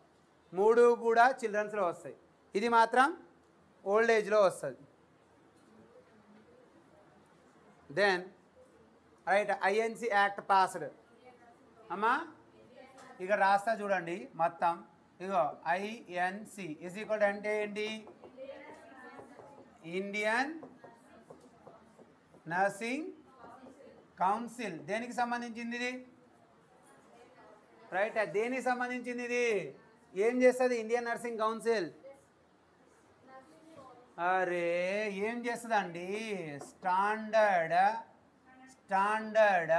A: మూడు కూడా చిల్డ్రన్స్లో వస్తాయి ఇది మాత్రం ఓల్డ్ ఏజ్లో వస్తుంది then right INC act passed అమ్మా ఇక రాస్తా చూడండి మొత్తం ఇగో ఐఎన్సి ఇస్ ఈక్వల్ అంటే ఏంటి ఇండియన్ నర్సింగ్ కౌన్సిల్ దేనికి సంబంధించింది ఇది రైట్ దేనికి సంబంధించింది ఇది ఏం చేస్తుంది ఇండియన్ నర్సింగ్ కౌన్సిల్ అరే ఏం చేస్తుందండి standard standard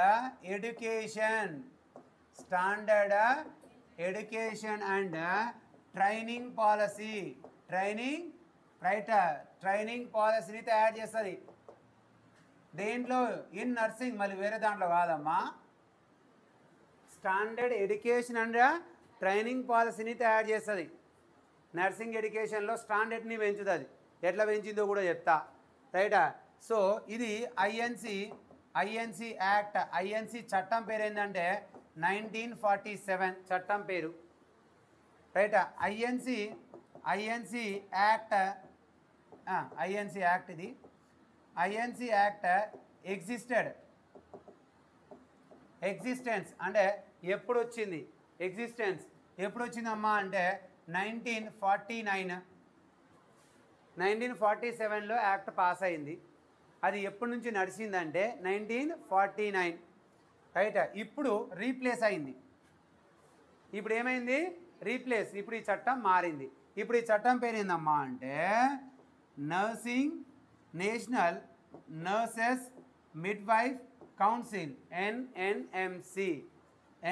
A: education standard education and training policy training right training పాలసీని తయారు చేస్తుంది దేంట్లో ఇన్ నర్సింగ్ మళ్ళీ వేరే దాంట్లో కాదమ్మా స్టాండర్డ్ ఎడ్యుకేషన్ అండ్ ట్రైనింగ్ పాలసీని తయారు చేస్తుంది నర్సింగ్ ఎడ్యుకేషన్లో స్టాండర్డ్ని పెంచుతుంది ఎట్లా పెంచిందో కూడా చెప్తా రైటా సో ఇది ఐఎన్సి ఐఎన్సి యాక్ట్ ఐఎన్సి చట్టం పేరు ఏంటంటే నైన్టీన్ ఫార్టీ సెవెన్ చట్టం పేరు రైటా INC INC act INC act ఇది ఐఎన్సి యాక్ట్ ఎగ్జిస్టెడ్ ఎగ్జిస్టెన్స్ అంటే ఎప్పుడు వచ్చింది ఎగ్జిస్టెన్స్ ఎప్పుడు వచ్చిందమ్మా అంటే nineteen forty nine nineteen forty సెవెన్లో యాక్ట్ పాస్ అయింది అది ఎప్పటి నుంచి నడిచిందంటే నైన్టీన్ ఫార్టీ నైన్ రైట్ ఇప్పుడు రీప్లేస్ అయింది ఇప్పుడు ఏమైంది రీప్లేస్ ఇప్పుడు ఈ చట్టం మారింది ఇప్పుడు ఈ చట్టం పేరేందమ్మా అంటే nursing national nurses midwife council NNMC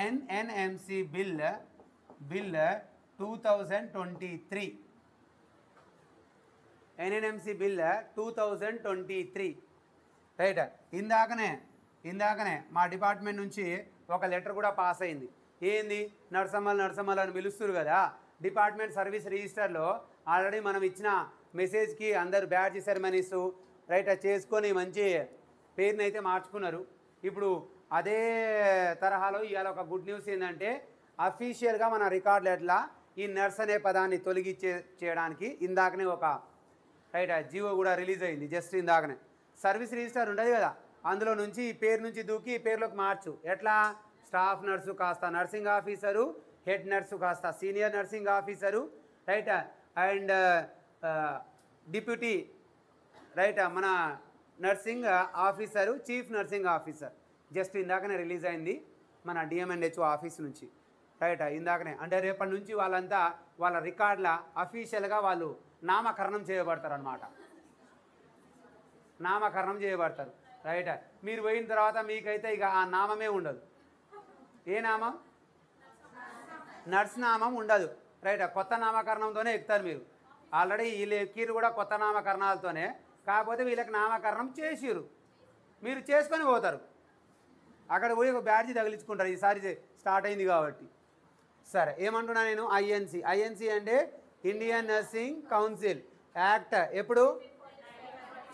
A: NNMC bill bill two thousand twenty three NNMC bill two thousand twenty three right ఇందాకనే ఇందాకనే మా డిపార్ట్మెంట్ నుంచి ఒక లెటర్ కూడా పాస్ అయింది ఏంది నర్సమ్మలు నర్సమ్మలు అని పిలుస్తారు కదా డిపార్ట్మెంట్ సర్వీస్ రిజిస్టర్లో ఆల్రెడీ మనం ఇచ్చిన మెసేజ్కి అందరు బ్యాడ్జ్ సెరమనీస్ రైట్ చేసుకొని మంచి పేరుని అయితే మార్చుకున్నారు ఇప్పుడు అదే తరహాలో ఇవాళ ఒక గుడ్ న్యూస్ ఏంటంటే అఫీషియల్గా మన ఎట్లా ఈ నర్స్ అనే పదాన్ని తొలగించే చేయడానికి ఇందాకనే ఒక రైట్ ఆ జియో కూడా రిలీజ్ అయింది జస్ట్ ఇందాకనే సర్వీస్ రిజిస్టర్ ఉండదు కదా అందులో నుంచి పేరు నుంచి దూకి పేర్లోకి మార్చు ఎట్లా స్టాఫ్ నర్సు కాస్త నర్సింగ్ ఆఫీసరు హెడ్ నర్సు కాస్త senior nursing officer right and deputy right మన nursing officer chief nursing officer just ఇందాకనే రిలీజ్ అయింది మన డిఎంఎన్హెచ్ఓ ఆఫీస్ నుంచి రైట్ ఇందాకనే అంటే రేపటి నుంచి వాళ్ళంతా వాళ్ళ రికార్డుల అఫీషియల్గా వాళ్ళు నామకరణం చేయబడతారు అనమాట నామకరణం చేయబడతారు రైట్ మీరు పోయిన తర్వాత మీకైతే ఇక ఆ నామమే ఉండదు ఏ నామం నర్స్ నామం ఉండదు రైట్ కొత్త నామకరణంతోనే ఎక్కుతారు మీరు ఆల్రెడీ వీళ్ళు ఎక్కిరు కూడా కొత్త నామకరణాలతోనే కాకపోతే వీళ్ళకి నామకరణం చేసిరు మీరు చేసుకొని పోతారు అక్కడ పోయి ఒక బ్యాడ్జీ తగిలించుకుంటారు ఈసారి స్టార్ట్ అయింది కాబట్టి సరే ఏమంటున్నా నేను ఐఎన్సి ఐఎన్సి అంటే ఇండియన్ నర్సింగ్ కౌన్సిల్ యాక్ట్ ఎప్పుడు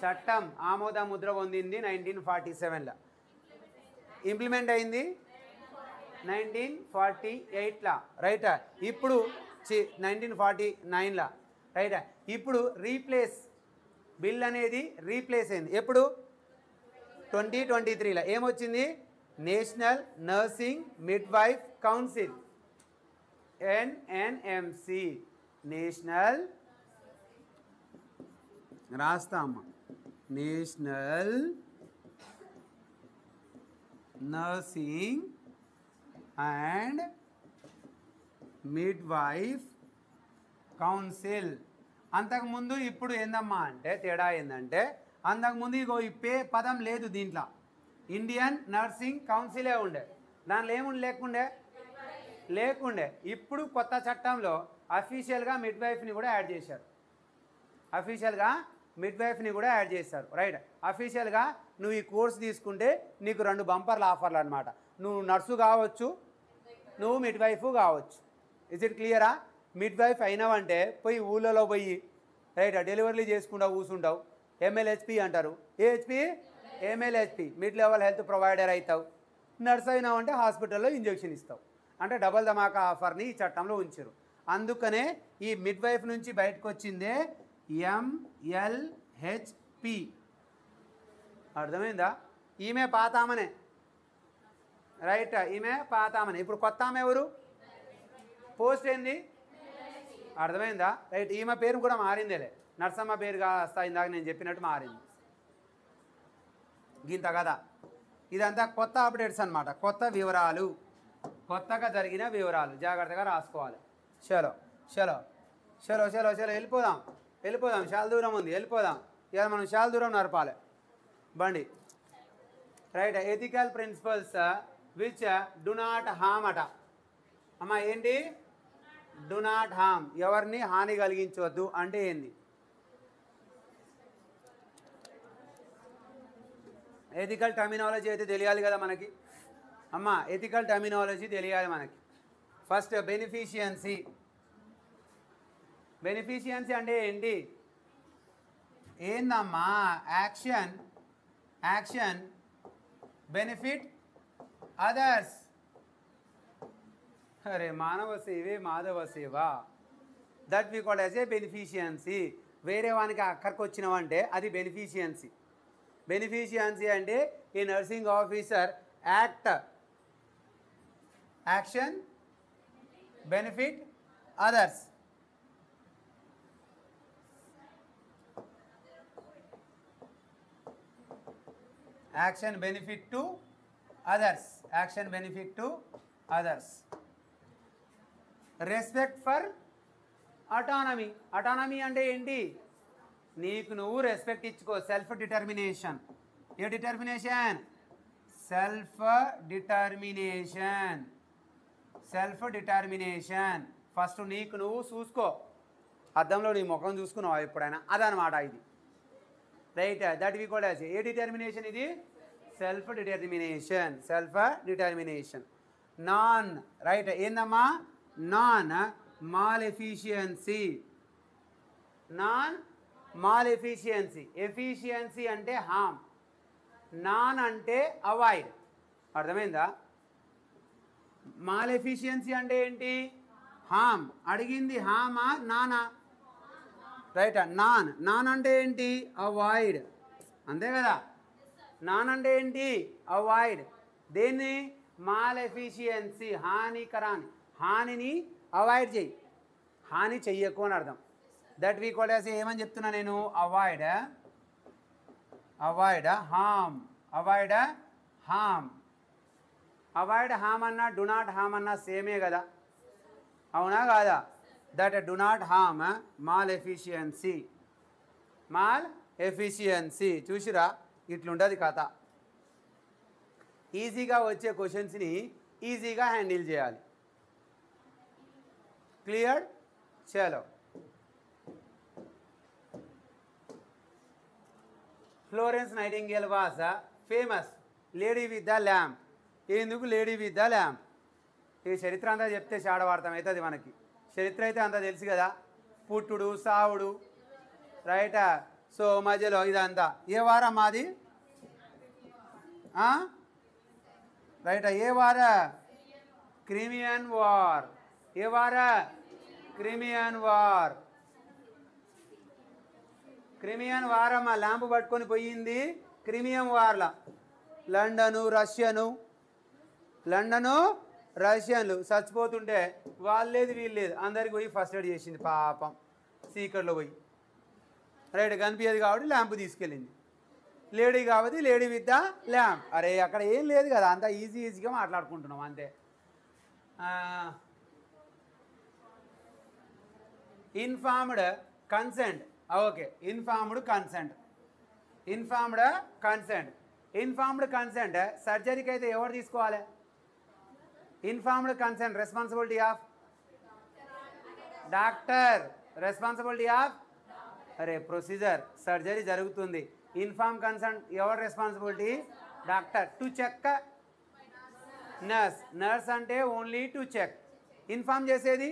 A: చట్టం ఆమోద ముద్ర పొందింది నైన్టీన్ ఫార్టీ సెవెన్లో ఇంప్లిమెంట్ అయింది నైన్టీన్ ఫార్టీ ఎయిట్లా రైటా ఇప్పుడు చి నైన్టీన్ ఫార్టీ నైన్లా రైటా ఇప్పుడు రీప్లేస్ బిల్ అనేది రీప్లేస్ అయింది ఎప్పుడు ట్వంటీ ట్వంటీ త్రీలో ఏమొచ్చింది national nursing midwife council NNMC national రాస్తా అమ్మ national nursing and midwife council అంతకుముందు ఇప్పుడు ఏందమ్మా అంటే తేడా ఏంటంటే అంతకుముందు ఇగో ఇప్పే పదం లేదు దీంట్లో ఇండియన్ నర్సింగ్ కౌన్సిలే ఉండే దానిలో ఏముండే లేకుండే లేకుండే ఇప్పుడు కొత్త చట్టంలో అఫీషియల్గా మిడ్ వైఫ్ని కూడా యాడ్ చేశారు అఫీషియల్గా మిడ్ వైఫ్ని కూడా యాడ్ చేస్తారు రైట్ అఫీషియల్గా నువ్వు ఈ కోర్స్ తీసుకుంటే నీకు రెండు బంపర్ల ఆఫర్లు అనమాట నువ్వు నర్సు కావచ్చు నువ్వు మిడ్ వైఫ్ కావచ్చు ఇజ్ ఇట్ క్లియరా మిడ్ వైఫ్ అయినావంటే పోయి ఊళ్ళలో పోయి రైట్ డెలివరీలు చేసుకుంటావు కూసుంటావు ఎంఎల్హెచ్పి అంటారు AHP MLHP mid level health provider అవుతావు నర్స్ అయినావంటే హాస్పిటల్లో ఇంజెక్షన్ ఇస్తావు అంటే డబల్ ధమాకా ఆఫర్ని ఈ చట్టంలో ఉంచారు అందుకనే ఈ మిడ్ వైఫ్ నుంచి బయటకు వచ్చిందే ఎంఎల్హెచ్పి అర్థమైందా ఈమె పాతామనే రైట్ ఈమె పాతామనే ఇప్పుడు కొత్త ఆమె ఎవరు పోస్ట్ ఏంది అర్థమైందా రైట్ ఈమె పేరు కూడా మారిందేలే నర్సమ్మ పేరు కాస్తా ఇందాక నేను చెప్పినట్టు మారింది గీంత కదా ఇదంతా కొత్త అప్డేట్స్ అనమాట కొత్త వివరాలు కొత్తగా జరిగిన వివరాలు జాగ్రత్తగా రాసుకోవాలి చలో చలో చలో చలో చలో వెళ్ళిపోదాం వెళ్ళిపోదాం చాలా దూరం ఉంది వెళ్ళిపోదాం ఇలా మనం చాలా దూరం నడపాలి బండి right ethical principles which do not harm అట అమ్మా ఏంటి డు నాట్ హామ్ ఎవరిని హాని కలిగించవద్దు అంటే ఏంది ఎథికల్ టర్మినాలజీ అయితే తెలియాలి కదా మనకి అమ్మ ఎథికల్ టర్మినాలజీ తెలియాలి మనకి ఫస్ట్ బెనిఫిషియన్సీ బెనిఫిషియన్సీ అంటే ఏంటి ఏందమ్మా యాక్షన్ యాక్షన్ బెనిఫిట్ అదర్స్ అరే మానవ సేవే మాధవ సేవ that we call as a beneficence వేరే వానికి అక్కడికి వచ్చినావంటే అది బెనిఫిషియన్సీ బెనిఫిషియన్సీ అంటే ఈ nursing officer act action benefit others action benefit to others action benefit to others respect for autonomy autonomy అంటే ఏంటి నీకు నువ్వు రెస్పెక్ట్ ఇచ్చుకో సెల్ఫ్ డిటర్మినేషన్ ఏ determination self determination self determination first నీకు నువ్వు చూసుకో అద్దంలో నీ ముఖం చూసుకున్నావు ఎప్పుడైనా అదనమాట ఇది right that we code as a determination ఇది self determination self determination non right ఏందమ్మా non maleficence non maleficence efficiency అంటే హామ్ నాన్ అంటే అవాయిడ్ అర్థమైందా మాల్ ఎఫిషియన్సీ అంటే ఏంటి హామ్ అడిగింది హామా నానా రైట్ నాన్ నాన్ అంటే ఏంటి అవాయిడ్ అంతే కదా నాన్ అంటే ఏంటి అవాయిడ్ దేన్ని మాల్ ఎఫిషియన్సీ హానికరాన్ని హానిని అవాయిడ్ చేయి హాని చెయ్యకు అని అర్థం దట్ వీ కాల్ ఏమని చెప్తున్నా నేను avoid avoid harm avoid harm avoid harm అన్నా డు నాట్ హామ్ అన్నా సేమే కదా అవునా కాదా that do not harm maleficence mall efficiency చూసిరా ఇట్లుండది కథ ఈజీగా వచ్చే క్వశ్చన్స్ని ఈజీగా హ్యాండిల్ చేయాలి క్లియర్ చలో Florence Nightingale was famous lady with the lamp ఎందుకు లేడీ విత్ ద ల్యాంప్ ఈ చరిత్ర అంతా చెప్తే చాడవార్థం అవుతుంది మనకి చరిత్ర అయితే అంతా తెలుసు కదా పుట్టుడు సావుడు రైట్ సో మధ్యలో ఇదంతా ఏ వారం మాది రైట్ ఏ వార క్రిమియన్ వార్ ఏ వార క్రిమియన్ వార్ క్రిమియన్ వార్ అమ్మ ల్యాంప్ పట్టుకొని పోయింది క్రిమియం వార్ల లండను రష్యను లండను రష్యన్లు చచ్చిపోతుంటే వాళ్ళేది లేదు అందరికి పోయి ఫస్ట్ ఎయిడ్ చేసింది పాపం సీకర్లో పోయి రైట్ కనిపించదు కాబట్టి ల్యాంప్ తీసుకెళ్ళింది లేడీ కాబట్టి లేడీ విత్ ద ల్యాంప్ అరే అక్కడ ఏం లేదు కదా అంత ఈజీ ఈజీగా మాట్లాడుకుంటున్నాం అంతే informed consent okay informed consent informed consent informed consent సర్జరీకి అయితే ఎవరు తీసుకోవాలి informed consent responsibility of doctor responsibility of అరే ప్రొసీజర్ సర్జరీ జరుగుతుంది ఇన్ఫార్మ్ కన్సెంట్ ఎవరి responsibility doctor to check nurse nurse అంటే ఓన్లీ టు చెక్ ఇన్ఫార్మ్ చేసేది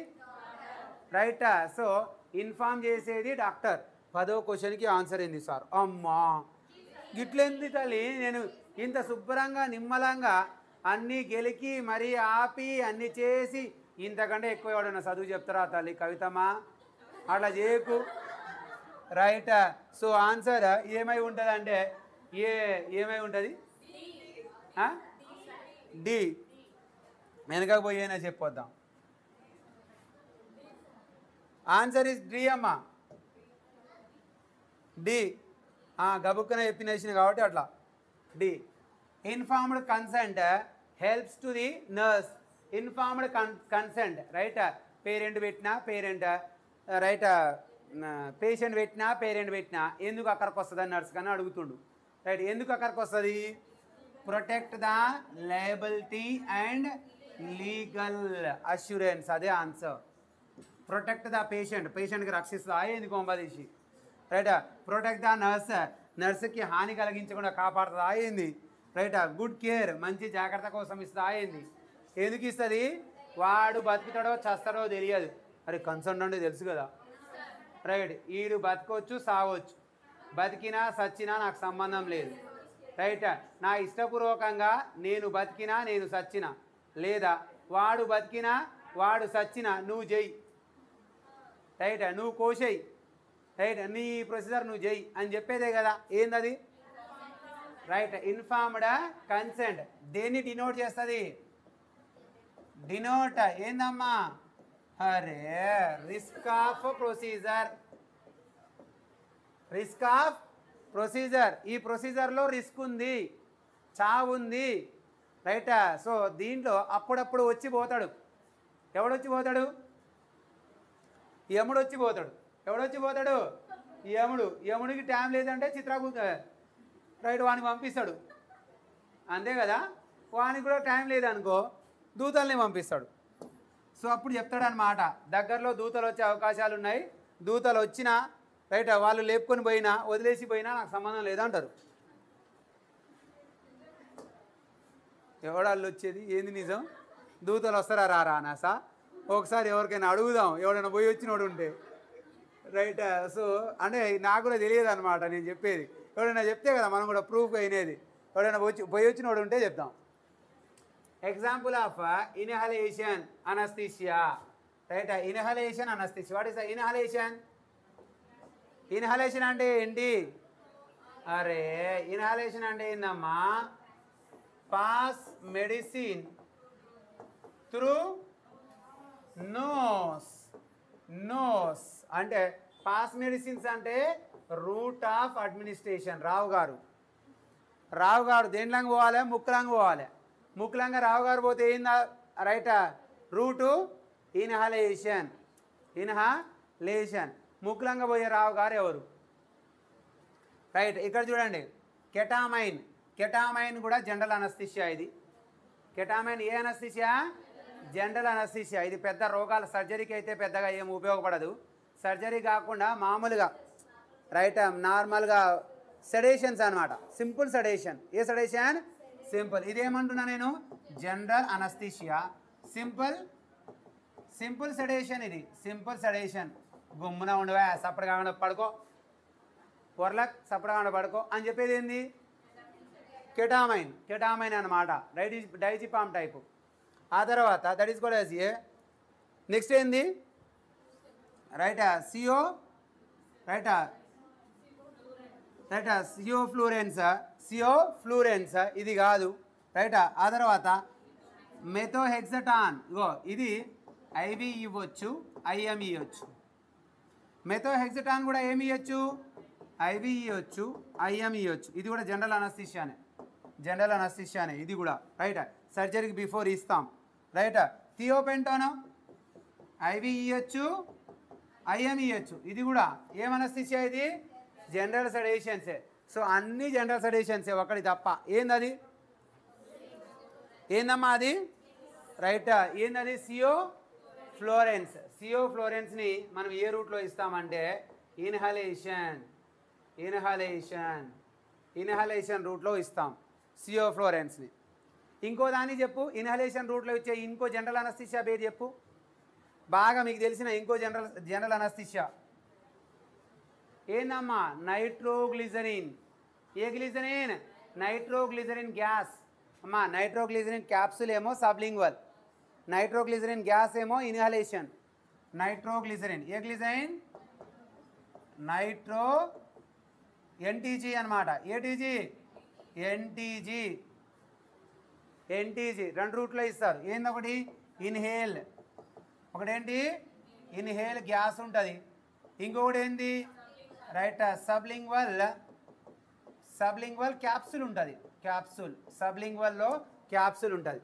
A: రైటా సో ఇన్ఫామ్ చేసేది డాక్టర్ పదో క్వశ్చన్కి ఆన్సర్ ఏంది సార్ అమ్మా గిట్లేంది తల్లి నేను ఇంత శుభ్రంగా నిమ్మలంగా అన్నీ గెలికి మరీ ఆపి అన్ని చేసి ఇంతకంటే ఎక్కువ ఎవడన్నా చదువు చెప్తారా తల్లి కవితమా అట్లా చేయకు రైట్ సో ఆన్సర్ ఏమై ఉంటుంది అంటే ఏ ఏమై ఉంటుంది డి వెనకపోయేనా చెప్పొద్దాం ఆన్సర్ ఇస్ డి అమ్మా డి గబుక్కున చెప్పినేసిన కాబట్టి అట్లా D informed consent helps to the nurse informed con consent right parent పెట్టినా పేరెంట్ రైట్ పేషెంట్ పెట్టినా పేరెంట్ పెట్టినా ఎందుకు అక్కడికి వస్తుంది నర్స్ కానీ అడుగుతుండు రైట్ ఎందుకు అక్కడికి వస్తుంది protect the liability and legal assurance అదే ఆన్సర్ ప్రొటెక్ట్ ద పేషెంట్ పేషెంట్కి రక్షిస్తుందా ఎందుకు కొంపదీసి రైట్ ప్రొటెక్ట్ ద నర్స్ నర్స్కి హాని కలిగించకుండా కాపాడుతుందా ఏంది రైట్ గుడ్ కేర్ మంచి జాగ్రత్త కోసం ఇస్తుంది అయింది ఎందుకు ఇస్తుంది వాడు బతుకుతాడో చస్తాడో తెలియదు మరి కన్సర్న్ అంటే తెలుసు కదా రైట్ వీడు బతకవచ్చు సావచ్చు బతికినా సచ్చినా నాకు సంబంధం లేదు రైట్ నా ఇష్టపూర్వకంగా నేను బతికినా నేను సచ్చిన లేదా వాడు బతికినా వాడు సచ్చిన నువ్వు జై రైట్ నువ్వు కోసేయి రైట్ నీ ప్రొసీజర్ నువ్వు జై అని చెప్పేదే కదా ఏందది రైట్ ఇన్ఫార్మ్డ్ కన్సెంట్ దేన్ని డినోట్ చేస్తుంది డినోట్ ఏందమ్మా అరే risk of procedure risk of procedure ఈ ప్రొసీజర్లో రిస్క్ ఉంది చావుంది రైటా సో దీంట్లో అప్పుడప్పుడు వచ్చి పోతాడు ఎవడొచ్చి పోతాడు యముడు వచ్చి పోతాడు ఎవడొచ్చి పోతాడు యముడు యముడికి టైం లేదంటే చిత్రా రైట్ వానికి పంపిస్తాడు అంతే కదా వానికి కూడా టైం లేదనుకో దూతల్ని పంపిస్తాడు సో అప్పుడు చెప్తాడనమాట దగ్గరలో దూతలు వచ్చే అవకాశాలు ఉన్నాయి దూతలు వచ్చినా రైట్ వాళ్ళు లేపుకొని పోయినా వదిలేసి పోయినా నాకు సంబంధం లేదంటారు ఎవడాళ్ళు వచ్చేది ఏంది నిజం దూతలు వస్తారా రారా నాసా ఒకసారి ఎవరికైనా అడుగుదాం ఎవడైనా పోయి వచ్చినోడు ఉంటే రైట్ సో అంటే నాకు కూడా తెలియదు అనమాట నేను చెప్పేది ఎవడైనా చెప్తే కదా మనం కూడా ప్రూఫ్ అయినది ఎవడైనా వచ్చి పోయి వచ్చిన వాడు ఉంటే చెప్తాం example of inhalation anaesthesia right inhalation anaesthesia what is inhalation inhalation అంటే ఏంటి అరే ఇన్హలేషన్ అంటే ఏందమ్మా pass medicine through nose nose అంటే పాస్ మెడిసిన్స్ అంటే రూట్ ఆఫ్ అడ్మినిస్ట్రేషన్ రావు గారు రావు గారు దేంట్లంగా పోవాలి ముక్కులంగా పోవాలి ముక్కులంగా రావు గారు పోతే ఏందా రైటా రూటు ఇన్హాలేషన్ ఇన్హాలేషన్ ముక్కులంగా పోయే రావు గారు ఎవరు రైట్ ఇక్కడ చూడండి కెటామైన్ కెటామైన్ కూడా జనరల్ అనస్థిషియా ఇది కెటామైన్ ఏ అనస్థిషియా జనరల్ అనస్థిషియా ఇది పెద్ద రోగాల సర్జరీకి అయితే పెద్దగా ఏం ఉపయోగపడదు సర్జరీ కాకుండా మామూలుగా రైట్ um, నార్మల్గా సెడేషన్స్ అనమాట సింపుల్ సెడేషన్ ఏ సెడేషన్ సింపుల్ ఇదేమంటున్నా నేను general anaesthesia simple simple sedation ఇది సింపుల్ సెడేషన్ గుమ్మున ఉండవా సప్పుడు కాకుండా పడుకో పొరలక్ సప్పుడు కాకుండా పడుకో అని చెప్పేది ఏంది కెటామైన్ కెటామైన్ అనమాట డైటి డైజిపామ్ టైపు ఆ తర్వాత దట్ ఈస్ కూడా ఏ నెక్స్ట్ ఏంది రైటా సిఓ రైటా రైటా సియో ఫ్లూరెన్సా సియో ఫ్లూరెన్సా ఇది కాదు రైటా ఆ తర్వాత మెథోహెక్సటాన్ ఇగో ఇది ఐవి ఇవ్వచ్చు ఐఎం ఇవ్వచ్చు మెథోహెక్సటాన్ కూడా ఏమి ఇవ్వచ్చు ఐవి ఇవ్వచ్చు ఐఎం ఇవ్వచ్చు ఇది కూడా జనరల్ అనస్థిషియానే జనరల్ అనస్థిషియానే ఇది కూడా రైటా సర్జరీకి బిఫోర్ ఇస్తాం రైటా థియోపెంటోనో ఐవి ఇవ్వచ్చు ఐఎం ఇవ్వచ్చు ఇది కూడా ఏమనస్థిషియా ఇది జనరల్ సడేషన్సే సో అన్ని జనరల్ సడేషన్సే ఒకటి తప్ప ఏందది ఏందమ్మా అది రైట్ ఏందది సియో ఫ్లోరెన్స్ సియో ఫ్లోరెన్స్ని మనం ఏ రూట్లో ఇస్తామంటే ఇన్హలేషన్ ఇన్హలేషన్ ఇన్హలేషన్ రూట్లో ఇస్తాం సియో ఫ్లోరెన్స్ని ఇంకో దాన్ని చెప్పు ఇన్హలేషన్ రూట్లో ఇచ్చే ఇంకో జనరల్ అనస్థిషియా పేరు చెప్పు బాగా మీకు తెలిసిన ఇంకో జనరల్ జనరల్ అనస్థిషియా ఏందమ్మా నైట్రోగ్లిజరిన్ ఏ గ్లిజరిన్ నైట్రోగ్లిజరిన్ గ్యాస్ అమ్మా నైట్రోగ్లిజరిన్ క్యాప్సుల్ ఏమో సబ్లింగ్వల్ నైట్రోగ్లిజరిన్ గ్యాస్ ఏమో ఇన్హలేషన్ నైట్రోగ్లిజరిన్ ఏ గ్లిజరిన్ నైట్రో ఎన్టీజీ అనమాట ఏటీజీ ఎన్టీజీ ఎన్టీజీ రెండు రూట్లో ఇస్తారు ఏంది ఒకటి ఇన్హేల్ ఒకటేంటి ఇన్హేల్ గ్యాస్ ఉంటుంది ఇంకొకటి ఏంది రైట్ సబ్లింగ్వల్ సబ్లింగ్వల్ క్యాప్సూల్ ఉంటుంది క్యాప్సూల్ సబ్లింగ్వల్లో క్యాప్సూల్ ఉంటుంది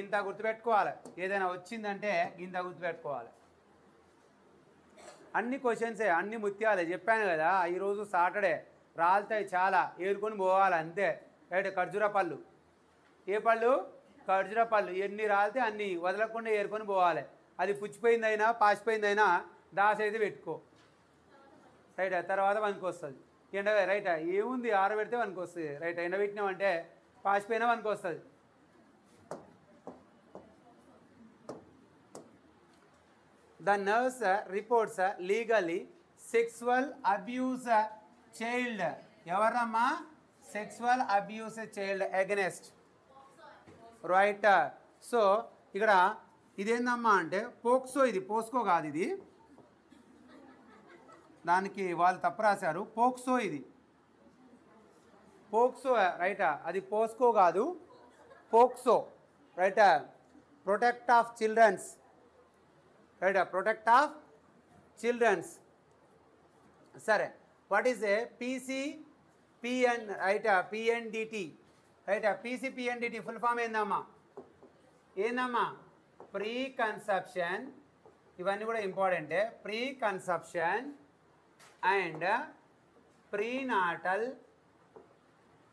A: ఇంత గుర్తుపెట్టుకోవాలి ఏదైనా వచ్చిందంటే ఇంత గుర్తుపెట్టుకోవాలి అన్ని క్వశ్చన్సే అన్ని ముత్యాలే చెప్పాను కదా ఈరోజు సాటర్డే రాలుతాయి చాలా ఏరుకొని పోవాలి అంతే రైట్ ఖర్జూర పళ్ళు ఏ పళ్ళు ఖర్జూర పళ్ళు ఎన్ని రాలితే అన్ని వదలకుండా ఏరుకొని పోవాలి అది పుచ్చిపోయిందైనా పాసిపోయిందైనా దాస పెట్టుకో రైట్ తర్వాత వనికి వస్తుంది ఎండ రైట్ ఏముంది ఆరబెడితే వనికి వస్తుంది రైట్ ఎండబెట్టినాం అంటే పాసిపోయినా వనికి వస్తుంది the nurse reports legally sexual abuse child ఎవరమ్మా sexual abuse child against right so ఇక్కడ ఇదేందమ్మా అంటే పోక్సో ఇది పోస్కో కాదు ఇది దానికి వాళ్ళు తప్పు రాశారు పోక్సో ఇది పోక్సో రైటా అది పోస్కో కాదు పోక్సో రైటా ప్రొటెక్ట్ ఆఫ్ చిల్డ్రన్స్ రైటా ప్రొటెక్ట్ ఆఫ్ చిల్డ్రన్స్ సరే what is a PC PN రైటా పిఎన్డిటి రైటా పీసీ పిఎన్డిటి ఫుల్ ఫామ్ ఏందమ్మా ఏందమ్మా ప్రీ కన్సెప్షన్ ఇవన్నీ కూడా ఇంపార్టెంటే pre conception and prenatal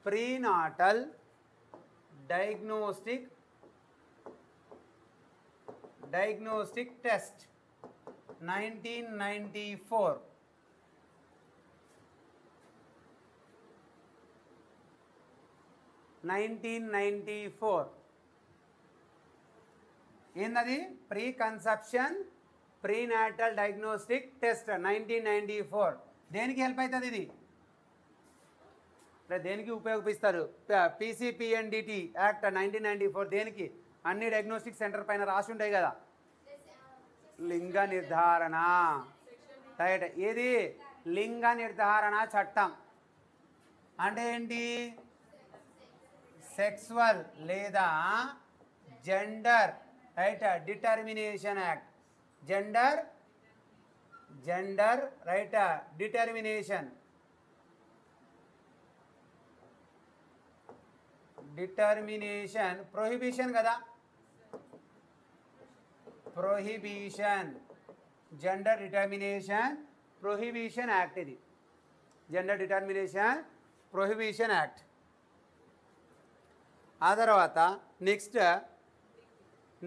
A: prenatal diagnostic diagnostic test 1994 1994 ఏంటది pre conception prenatal diagnostic test nineteen ninety four దేనికి హెల్ప్ అవుతుంది ఇది అంటే దేనికి ఉపయోగిస్తారు PCPNDT act nineteen ninety four దేనికి అన్ని డయాగ్నోస్టిక్ సెంటర్ పైన రాసి ఉంటాయి కదా లింగ నిర్ధారణ రైట్ ఇది లింగ నిర్ధారణ చట్టం అంటే ఏంటి సెక్స్వల్ లేదా gender right determination act gender gender right uh, determination determination prohibition kada prohibition gender determination prohibition act idi gender determination prohibition act ఆ తర్వాత నెక్స్ట్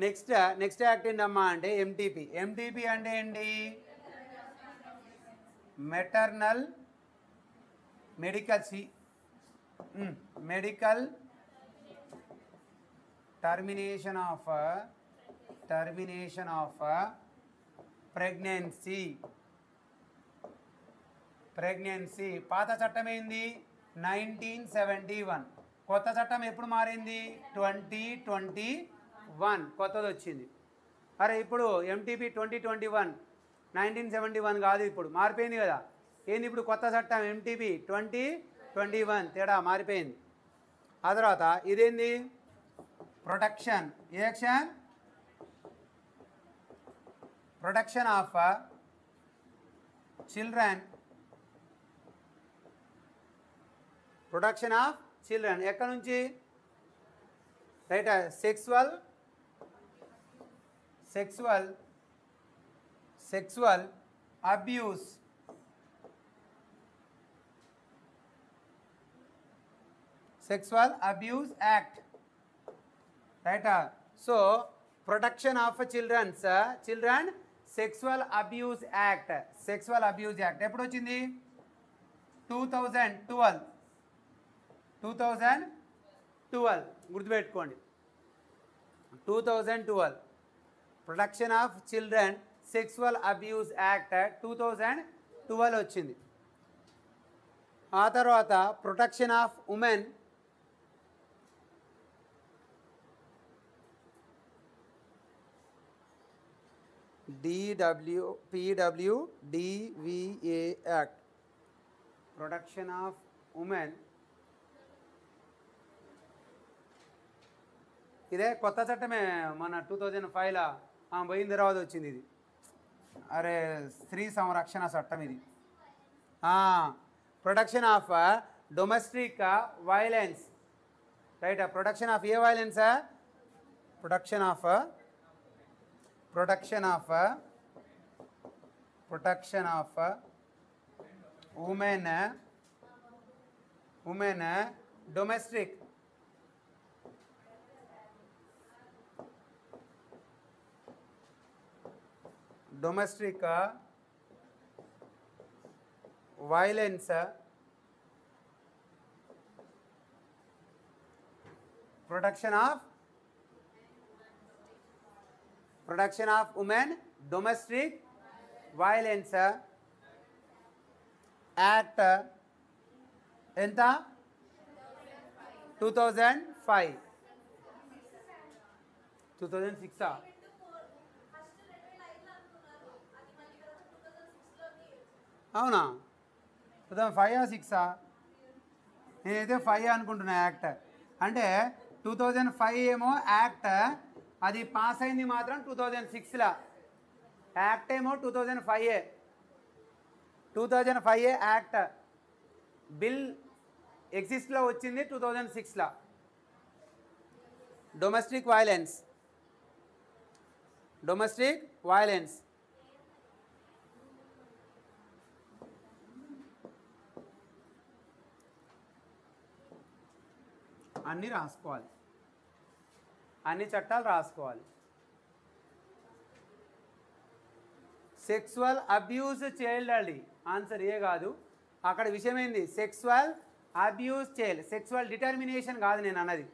A: నెక్స్ట్ నెక్స్ట్ యాక్ట్ ఏంటమ్మా అంటే ఎంటీపీ ఎంటీపీ అంటే ఏంటి maternal medical C medical termination of termination of pregnancy pregnancy పాత చట్టం ఏంది నైన్టీన్ సెవెంటీ వన్ కొత్త చట్టం ఎప్పుడు మారింది ట్వంటీ ట్వంటీ వన్ కొత్తది వచ్చింది అరే ఇప్పుడు MTP twenty twenty one nineteen seventy one కాదు ఇప్పుడు మారిపోయింది కదా ఏంది ఇప్పుడు కొత్త చట్టం ఎంటీపీ ట్వంటీ ట్వంటీ వన్ తేడా మారిపోయింది ఆ తర్వాత ఇదేంది protection election protection of children protection of children ఎక్కడి నుంచి right sexual sexual sexual abuse sexual abuse act right uh, so protection of children's uh, children sexual abuse act sexual abuse act ఎప్పుడు వచ్చింది 2012 2012 గుర్తుపెట్టుకోండి 2012 production of children sexual abuse act 2012 వచ్చింది ఆ తర్వాత protection of women W P W D V A act production of women ఇదే కొత్త చట్టమే మన 2005 ల ఆమె పోయిన తర్వాత వచ్చింది ఇది అరే స్త్రీ సంరక్షణ చట్టం ఇది protection of domestic violence right protection of a violence protection of protection of protection of women women domestic domestic violence protection of protection of women domestic violence act एंता 2005 2006 అవునా ఉదాహరణ ఫైవ్ సిక్సా నేనైతే ఫైవ్ అనుకుంటున్నా యాక్ట్ అంటే టూ థౌజండ్ ఫైవ్ ఏమో యాక్ట్ అది పాస్ అయింది మాత్రం టూ థౌజండ్ సిక్స్లో యాక్ట్ ఏమో two thousand five a two thousand five a act bill ఎగ్జిస్ట్లో వచ్చింది టూ థౌజండ్ సిక్స్లో డొమెస్టిక్ వైలెన్స్ డొమెస్టిక్ వైలెన్స్ అన్నీ రాసుకోవాలి అన్ని చట్టాలు రాసుకోవాలి సెక్సువల్ అబ్యూజ్ చైల్డ్ అండి ఆన్సర్ ఏ కాదు అక్కడ విషయం ఏంది sexual abuse child sexual determination కాదు నేను అన్నది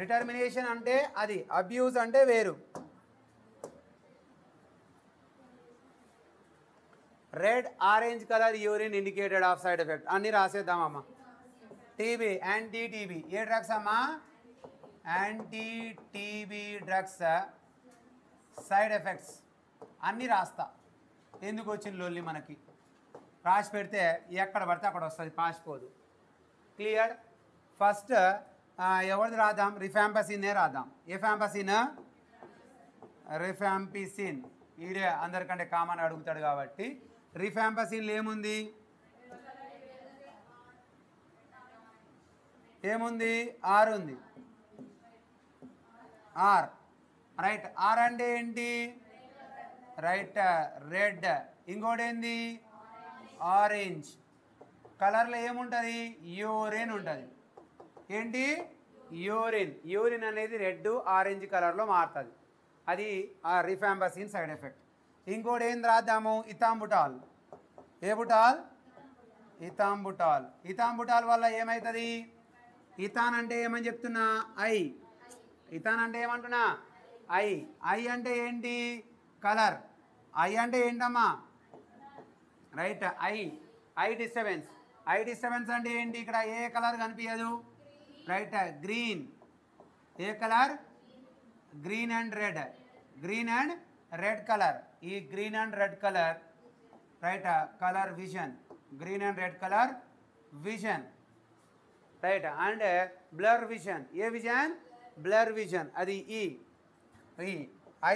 A: డిటర్మినేషన్ అంటే అది అబ్యూజ్ అంటే వేరు red orange colour urine indicated of side effect అన్నీ రాసేద్దామమ్మా టీబీ యాంటీ టీబీ ఏ డ్రగ్స్ అమ్మా anti TB drugs side effects అన్నీ రాస్తా ఎందుకు వచ్చింది లొల్లి మనకి రాసి పెడితే ఎక్కడ పడితే అక్కడ వస్తుంది పాసిపోదు క్లియర్ ఫస్ట్ ఎవరిది రాదాం రిఫాంపసినే రాదాం ఏ ఫ్యాంపసిన్ రిఫాంపిసిన్ ఈడే అందరికంటే కామన్ అడుగుతాడు కాబట్టి రిఫాంపసిన్లు ఏముంది ఏముంది ఆర్ ఉంది ఆర్ రైట్ ఆర్ అంటే ఏంటి రైట్ రెడ్ ఇంకోటి ఏంది ఆరెంజ్ కలర్లో ఏముంటుంది యూరిన్ ఉంటుంది ఏంటి యూరిన్ యూరిన్ అనేది రెడ్ ఆరెంజ్ కలర్లో మారుతుంది అది ఆ రిఫాంబసిన్ సైడ్ ఎఫెక్ట్ ఇంకోటి ఏం రాద్దాము ఇతాంబుటాల్ ఏ బుటాల్ ఇతాంబుటాల్ ఇతాంబుటాల్ వల్ల ఏమవుతుంది ఇతాన్ అంటే ఏమని చెప్తున్నా ఐ ఇతాన్ అంటే ఏమంటున్నా ఐ ఐ అంటే ఏంటి కలర్ ఐ అంటే ఏంటమ్మా right eye eye disturbance eye disturbance అంటే ఏంటి ఇక్కడ ఏ కలర్ కనిపించదు right green A colour green and red green and red colour ఈ green and red colour right colour vision green and red colour vision right and blur vision A vision blur vision అది ఈ ఈ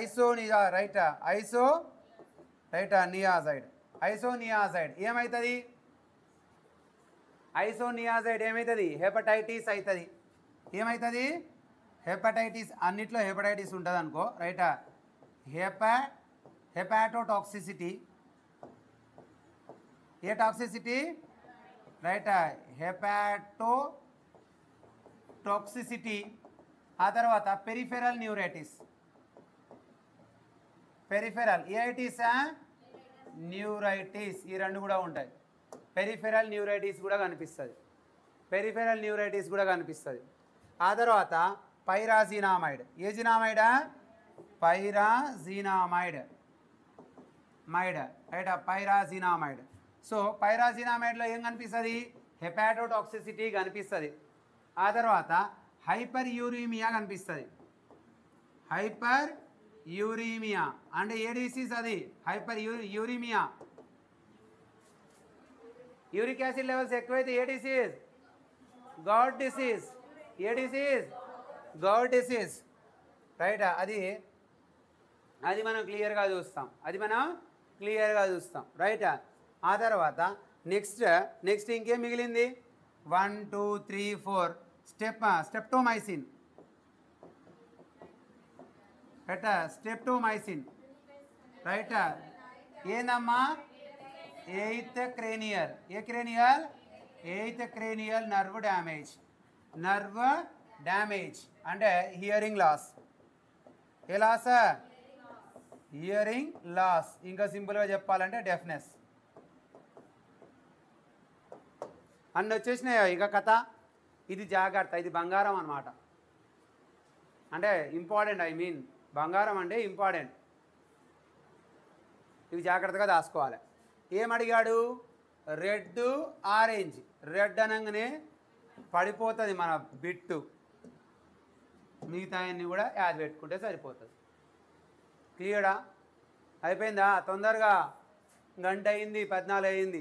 A: ఐసోనియా రైట్ ఐసో రైట్ నియాజైడ్ ఐసోనియాజైడ్ ఏమవుతుంది నియాజైడ్ ఏమవుతుంది హెపటైటిస్ అవుతుంది ఏమవుతుంది హెపటైటిస్ అన్నిట్లో హెపటైటిస్ ఉంటుంది అనుకో రైటా హెపా హెపాటోటాక్సిసిటీ ఏ టాక్సిసిటీ రైట్ హెపాటో టాక్సిసిటీ ఆ తర్వాత పెరిఫెరల్ న్యూరైటిస్ పెరిఫెరల్ ఇరైటిసా న్యూరైటిస్ ఈ రెండు కూడా ఉంటాయి పెరిఫెరల్ న్యూరైటిస్ కూడా కనిపిస్తుంది పెరిఫెరల్ న్యూరైటిస్ కూడా కనిపిస్తుంది ఆ తర్వాత పైరాజీనామైడ్ ఏ జీనామైడా పైరాజీనామైడ్ మైడ్ రైట్ పైరాజీనామైడ్ సో పైరాజినామైడ్ లో ఏం అనిపిస్తది హెపాటోటాక్సిసిటీ అని అనిపిస్తది ఆ తర్వాత హైపర్‌యూరిమియా అని అనిపిస్తది హైపర్‌యూరిమియా అండ్ ఏడిసిస్ అది హైపర్‌యూరిమియా యూరిక్ యాసిడ్ లెవెల్స్ ఎక్కువైతే ఏడిసిస్ గౌట్ డిసీస్ ఏడిసిస్ గౌట్ డిసీస్ రైట్ అది అది మనం క్లియర్ గా చూస్తాం అది మనం క్లియర్ గా చూస్తాం రైట్ హ్ ఆ తర్వాత నెక్స్ట్ నెక్స్ట్ ఇంకేం మిగిలింది one two three four step streptomycin right streptomycin right ఏందమ్మా ఎయిత్ క్రేనియల్ ఏ cranial eighth cranial nerve damage nerve damage అంటే హియరింగ్ లాస్ ఏ లాస్ హియరింగ్ లాస్ ఇంకా సింపుల్గా చెప్పాలంటే డెఫ్నెస్ అన్నీ వచ్చేసినాయో ఇక కథ ఇది జాగ్రత్త ఇది బంగారం అనమాట అంటే ఇంపార్టెంట్ ఐ మీన్ బంగారం అంటే ఇంపార్టెంట్ ఇవి జాగ్రత్తగా దాసుకోవాలి ఏమడిగాడు రెడ్ ఆరెంజ్ రెడ్ అనగానే పడిపోతుంది మన బిట్టు మిగతా అన్నీ కూడా యాడ్ పెట్టుకుంటే సరిపోతుంది క్లియరా అయిపోయిందా తొందరగా గంట అయింది పద్నాలుగు అయింది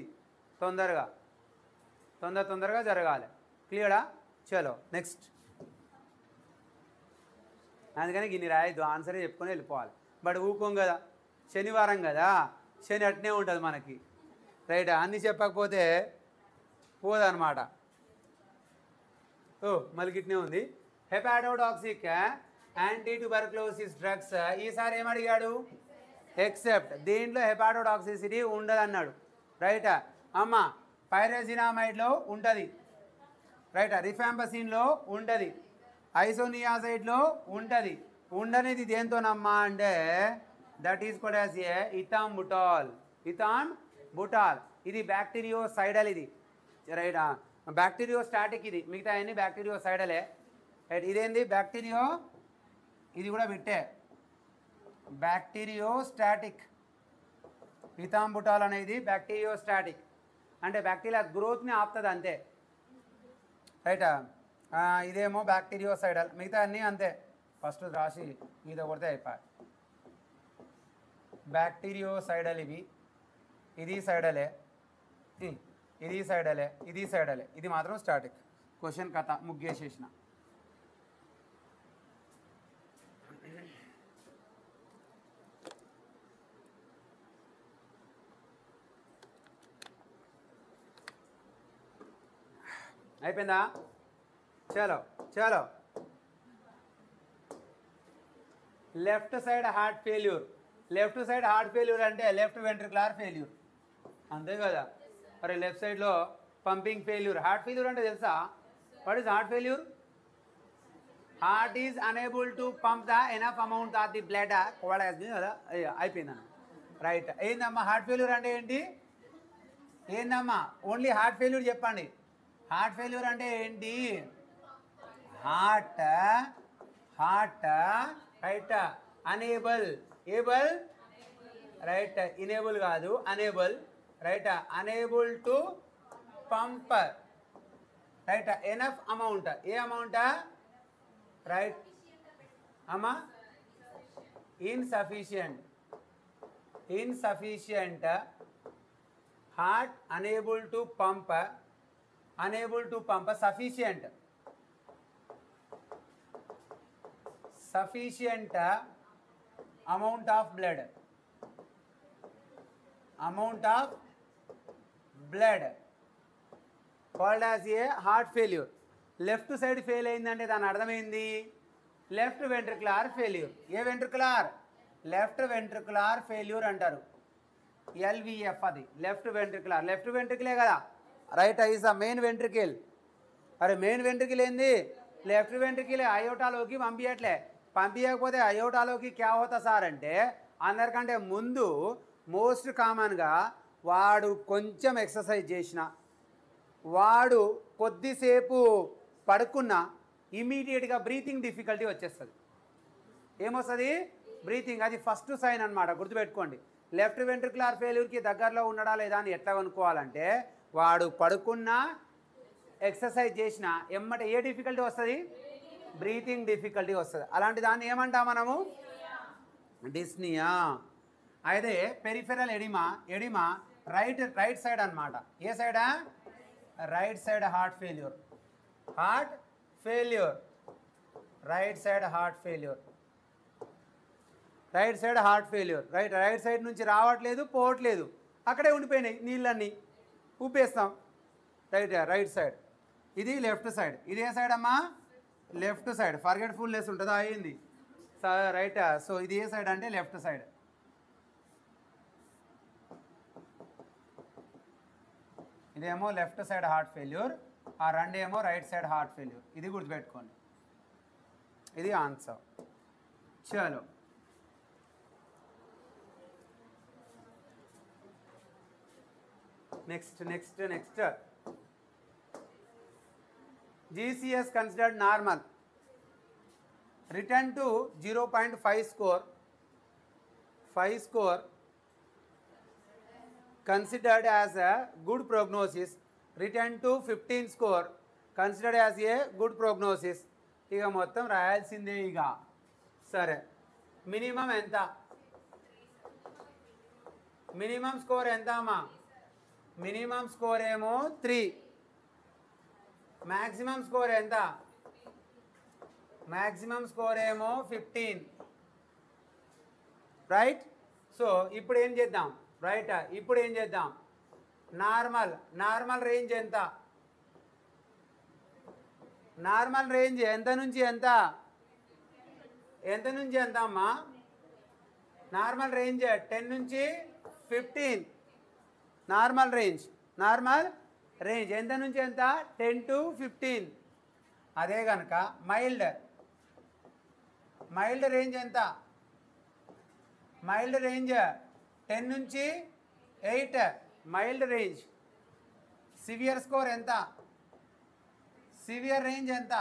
A: తొందరగా తొందర తొందరగా జరగాలి క్లియరా చలో నెక్స్ట్ అందుకని గిన్ని రాయద్దు ఆన్సరే చెప్పుకొని వెళ్ళిపోవాలి బట్ ఊకోం కదా శనివారం కదా శని అట్నే ఉంటుంది మనకి రైట్ అన్నీ చెప్పకపోతే పోదనమాట ఓ ఇట్నే ఉంది హెపాటోటాక్సిక్ యాంటీ ట్యూబర్క్లోసిస్ డ్రగ్స్ ఈసారి ఏమడిగాడు ఎక్సెప్ట్ దీంట్లో హెపాటోడాక్సిసిటీ ఉండదన్నాడు రైటా అమ్మ పైరెసినామైడ్లో ఉంటుంది రైట్ రిఫాంబసిన్లో ఉంటుంది ఐసోనియాసైడ్లో ఉంటుంది ఉండనిది దేంతోనమ్మా అంటే దట్ ఈస్ కొడాస్ ఏ ఇథామ్ బుటాల్ ఇథామ్ బుటాల్ ఇది బ్యాక్టీరియో సైడల్ ఇది రైట్ బ్యాక్టీరియో స్టాటిక్ ఇది మిగతా అన్ని బ్యాక్టీరియో సైడలే రైట్ ఇదేంది బ్యాక్టీరియో ఇది కూడా పెట్టే బ్యాక్టీరియో స్టాటిక్ ఇథాంబుటాల్ అనేది బ్యాక్టీరియో స్టాటిక్ అంటే బ్యాక్టీరియా గ్రోత్ని ఆపుతుంది అంతే రైటా ఇదేమో సైడ్ మిగతా అన్నీ అంతే ఫస్ట్ రాసి మీద కొడితే అయిపోయి బ్యాక్టీరియోసైడల్ ఇవి ఇది సైడలే ఇది సైడలే ఇది సైడలే ఇది మాత్రం స్టాటిక్ క్వశ్చన్ కథ ముగ్గేసేసిన అయిపోయిందా చలో చలో left side heart failure left side heart failure అంటే లెఫ్ట్ వెంట్రికులార్ ఫెయిల్యూర్ అంతే కదా మరి లెఫ్ట్ సైడ్లో పంపింగ్ ఫెయిల్యూర్ హార్ట్ ఫెయిల్యూర్ అంటే తెలుసా what is heart failure heart is unable to pump the enough amount of the blood కోడాసింది కదా అయిపోయిందా రైట్ ఏందమ్మా హార్ట్ ఫెయిల్యూర్ అంటే ఏంటి ఏందమ్మా ఓన్లీ హార్ట్ ఫెయిల్యూర్ చెప్పండి హార్ట్ ఫెయిల్యూర్ అంటే ఏంటి heart heart right unable able right enable కాదు unable right unable to pump right enough amount A amount right అమ్మా insufficient insufficient heart unable to pump unable to pump a sufficient amount of blood amount of blood blood called ఏ heart heart left side fail అయిందంటే దాని అర్థమైంది లెఫ్ట్ వెంట్రుకులార్ ఫెయిల్యూర్ ఏ వెంట్రుకులార్ లెఫ్ట్ వెంట్రుకులార్ ఫెయిల్యూర్ అంటారు ఎల్విఎఫ్ అది లెఫ్ట్ వెంట్రుకులార్ లెఫ్ట్ వెంట్రుకులే కదా రైట్ ఐస్ ఆ మెయిన్ వెంట్రికిల్ అరే మెయిన్ వెంట్రికిల్ ఏంది లెఫ్ట్ వెంట్రికిల్ అయోటాలోకి పంపించట్లే పంపించకపోతే అయోటాలోకి క్యా అవుతా సార్ అంటే అందరికంటే ముందు మోస్ట్ కామన్గా వాడు కొంచెం ఎక్సర్సైజ్ చేసిన వాడు కొద్దిసేపు పడుకున్న ఇమీడియట్గా బ్రీతింగ్ డిఫికల్టీ వచ్చేస్తుంది ఏమొస్తుంది బ్రీతింగ్ అది ఫస్ట్ సైన్ అనమాట గుర్తుపెట్టుకోండి లెఫ్ట్ వెంట్రికులర్ ఫెయిల్యూర్కి దగ్గరలో ఉండడా లేదా అని ఎట్లా కనుక్కోవాలంటే వాడు పడుకున్నా ఎక్సర్సైజ్ చేసినా ఎమ్మట ఏ డిఫికల్టీ వస్తుంది బ్రీతింగ్ డిఫికల్టీ వస్తుంది అలాంటి దాన్ని ఏమంటా మనము డిస్నియా అయితే peripheral oedema oedema right right side అనమాట ఏ సైడా right side heart failure heart failure right side heart failure right side heart failure right right side నుంచి రావట్లేదు పోవట్లేదు అక్కడే ఉండిపోయినాయి నీళ్ళన్నీ ఊపేస్తాం రైట్ రైట్ సైడ్ ఇది లెఫ్ట్ సైడ్ ఇది ఏ సైడ్ అమ్మా లెఫ్ట్ సైడ్ ఫుల్ లెస్ ఉంటుందా అయింది రైట్ సో ఇది ఏ సైడ్ అంటే లెఫ్ట్ సైడ్ ఇదేమో లెఫ్ట్ సైడ్ హార్ట్ ఫెయిల్యూర్ ఆ ఏమో రైట్ సైడ్ హార్ట్ ఫెయిల్యూర్ ఇది గుర్తుపెట్టుకోండి ఇది ఆన్సర్ చలో Next, next, next. GCS considered normal. Return to 0 0.5 score. 5 score considered as a good prognosis. Return to 15 score considered as a good prognosis. ఇక మొత్తం రాయాల్సిందే ఇక సరే మినిమం ఎంత మినిమం స్కోర్ ఎంత అమ్మా మినిమం స్కోర్ ఏమో త్రీ మ్యాక్సిమం స్కోర్ ఎంత మ్యాక్సిమం స్కోర్ ఏమో ఫిఫ్టీన్ రైట్ సో ఇప్పుడు ఏం చేద్దాం రైట్ ఇప్పుడు ఏం చేద్దాం నార్మల్ నార్మల్ రేంజ్ ఎంత నార్మల్ రేంజ్ ఎంత నుంచి ఎంత ఎంత నుంచి ఎంత అమ్మా నార్మల్ రేంజ్ టెన్ నుంచి fifteen normal range normal range ఎంత నుంచి ఎంత టెన్ టు ఫిఫ్టీన్ అదే కనుక మైల్డ్ మైల్డ్ రేంజ్ ఎంత మైల్డ్ రేంజ్ టెన్ నుంచి eight mild range severe score ఎంత సివియర్ రేంజ్ ఎంత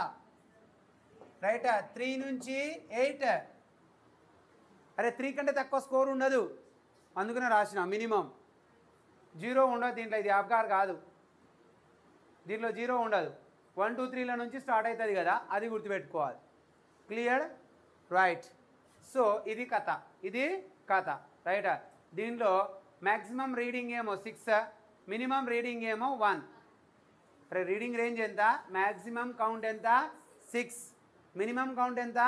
A: రైట్ త్రీ నుంచి ఎయిట్ అరే త్రీ కంటే తక్కువ స్కోర్ ఉండదు అందుకనే రాసిన మినిమం జీరో ఉండదు దీంట్లో ఇది ఆబ్కార్ కాదు దీంట్లో జీరో ఉండదు వన్ టూ త్రీల నుంచి స్టార్ట్ అవుతుంది కదా అది గుర్తుపెట్టుకోవాలి క్లియర్ రైట్ సో ఇది కథ ఇది కథ రైట్ దీనిలో మ్యాక్సిమం రీడింగ్ ఏమో సిక్స్ మినిమం రీడింగ్ ఏమో వన్ రీడింగ్ రేంజ్ ఎంత మ్యాక్సిమం కౌంట్ ఎంత సిక్స్ మినిమం కౌంట్ ఎంత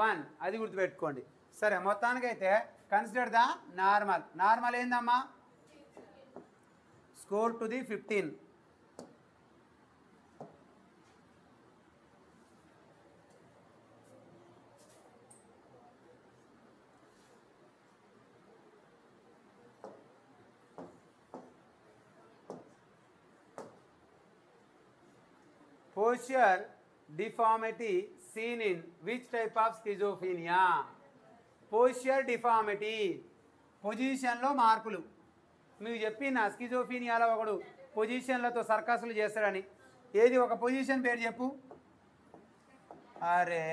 A: వన్ అది గుర్తుపెట్టుకోండి సరే మొత్తానికైతే కన్సిడర్ ద నార్మల్ నార్మల్ ఏందమ్మా scroll to the 15 posture deformity seen in which type of schizophrenia posture deformity position లో మార్పులు మీకు చెప్పిన స్కిజోఫీనియాలో ఒకడు పొజిషన్లతో సర్కస్లు చేస్తారని ఏది ఒక పొజిషన్ పేరు చెప్పు అరే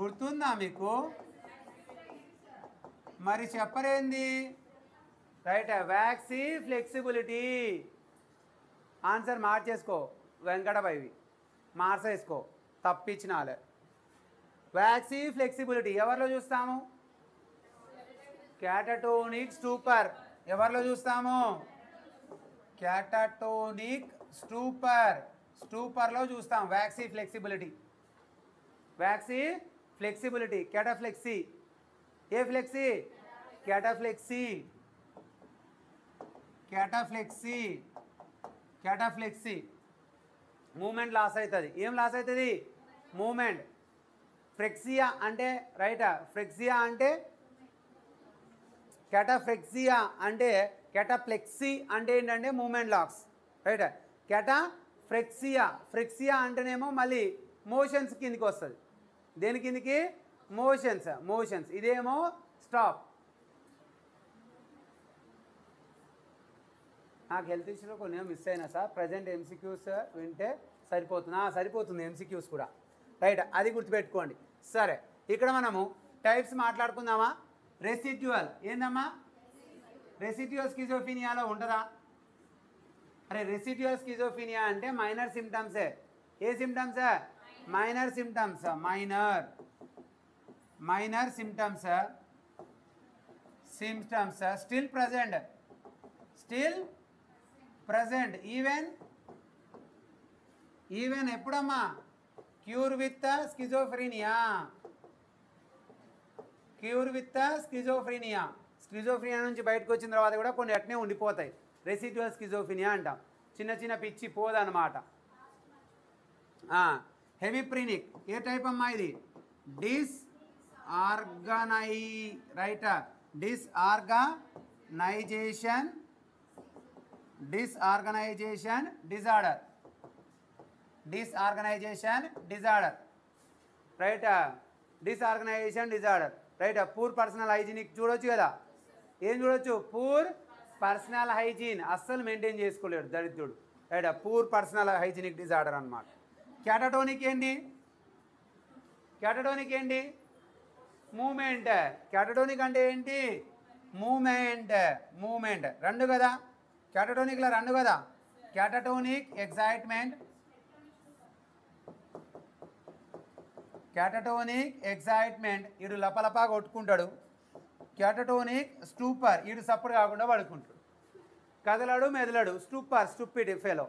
A: గుర్తుందా మీకు మరి చెప్పరేంది రైట్ వ్యాక్సీ ఫ్లెక్సిబిలిటీ ఆన్సర్ మార్చేసుకో వెంకటభైవి మార్చేసుకో తప్పించిన వాళ్ళే వ్యాక్సీ ఫ్లెక్సిబిలిటీ ఎవరిలో చూస్తాము క్యాటటోనిక్ స్టూపర్ ఎవరిలో చూస్తాము క్యాటటోనిక్ స్టూపర్ స్టూపర్లో చూస్తాం waxy flexibility waxy flexibility cataplexy ఏ ఫ్లెక్సీ cataplexy cataplexy cataplexy movement loss అవుతుంది ఏం లాస్ అవుతుంది మూమెంట్ ఫ్రెక్సియా అంటే రైటా ఫ్లెక్సియా అంటే కెటఫ్లెక్సియా అంటే కెటప్లెక్సీ అంటే ఏంటంటే మూమెంట్ లాక్స్ రైట్ ఫ్రెక్సియా ఫ్రెక్సియా అంటేనేమో మళ్ళీ మోషన్స్ కిందికి వస్తుంది దేని కిందికి మోషన్స్ మోషన్స్ ఇదేమో స్టాప్ నాకు హెల్త్ ఇష్యూలో కొన్ని మిస్ అయినా సార్ ప్రజెంట్ ఎంసీక్యూస్ వింటే సరిపోతుంది సరిపోతుంది ఎంసీక్యూస్ కూడా రైట్ అది గుర్తుపెట్టుకోండి సరే ఇక్కడ మనము టైప్స్ మాట్లాడుకుందామా రెసిడ్యువల్ ఏందమ్మా రెసిడ్యువల్ స్కిజోఫీనియాలో ఉండరా అరే రెసిడ్యువల్ స్కిజోఫీనియా అంటే మైనర్ సిమ్టమ్సే ఏ symptoms minor symptoms minor minor symptoms symptoms still present still present even even ఎప్పుడమ్మా cure with schizophrenia cure with schizophrenia schizophrenia నుంచి బయటకు వచ్చిన తర్వాత కూడా కొన్ని అట్నే ఉండిపోతాయి రెసిడ్యువల్ స్కిజోఫ్రీనియా అంటాం చిన్న చిన్న పిచ్చి పోదనమాట హెమిప్రినిక్ ఏ టైప్ అమ్మా ఇది డిస్ ఆర్గనై రైటర్ disorganisation disorganisation disorder disorganisation disorder right disorganisation disorder right poor personal hygienic చూడొచ్చు కదా ఏం చూడొచ్చు పూర్ పర్సనల్ హైజీన్ అస్సలు మెయింటైన్ చేసుకోలేడు దరిద్రుడు right poor personal hygienic disorder అనమాట క్యాటటోనిక్ ఏంటి క్యాటటోనిక్ ఏంటి మూమెంట్ క్యాటటోనిక్ అంటే ఏంటి మూమెంట్ మూమెంట్ రెండు కదా క్యాటటోనిక్లో రెండు కదా క్యాటటోనిక్ ఎగ్జైట్మెంట్ క్యాటటోనిక్ ఎగ్జైట్మెంట్ ఇడు లపలపా కొట్టుకుంటాడు క్యాటటోనిక్ స్టూపర్ ఇడు సప్పుడు కాకుండా పడుకుంటాడు కదలడు మెదలడు స్టూపర్ స్టూపిడ్ ఫెలో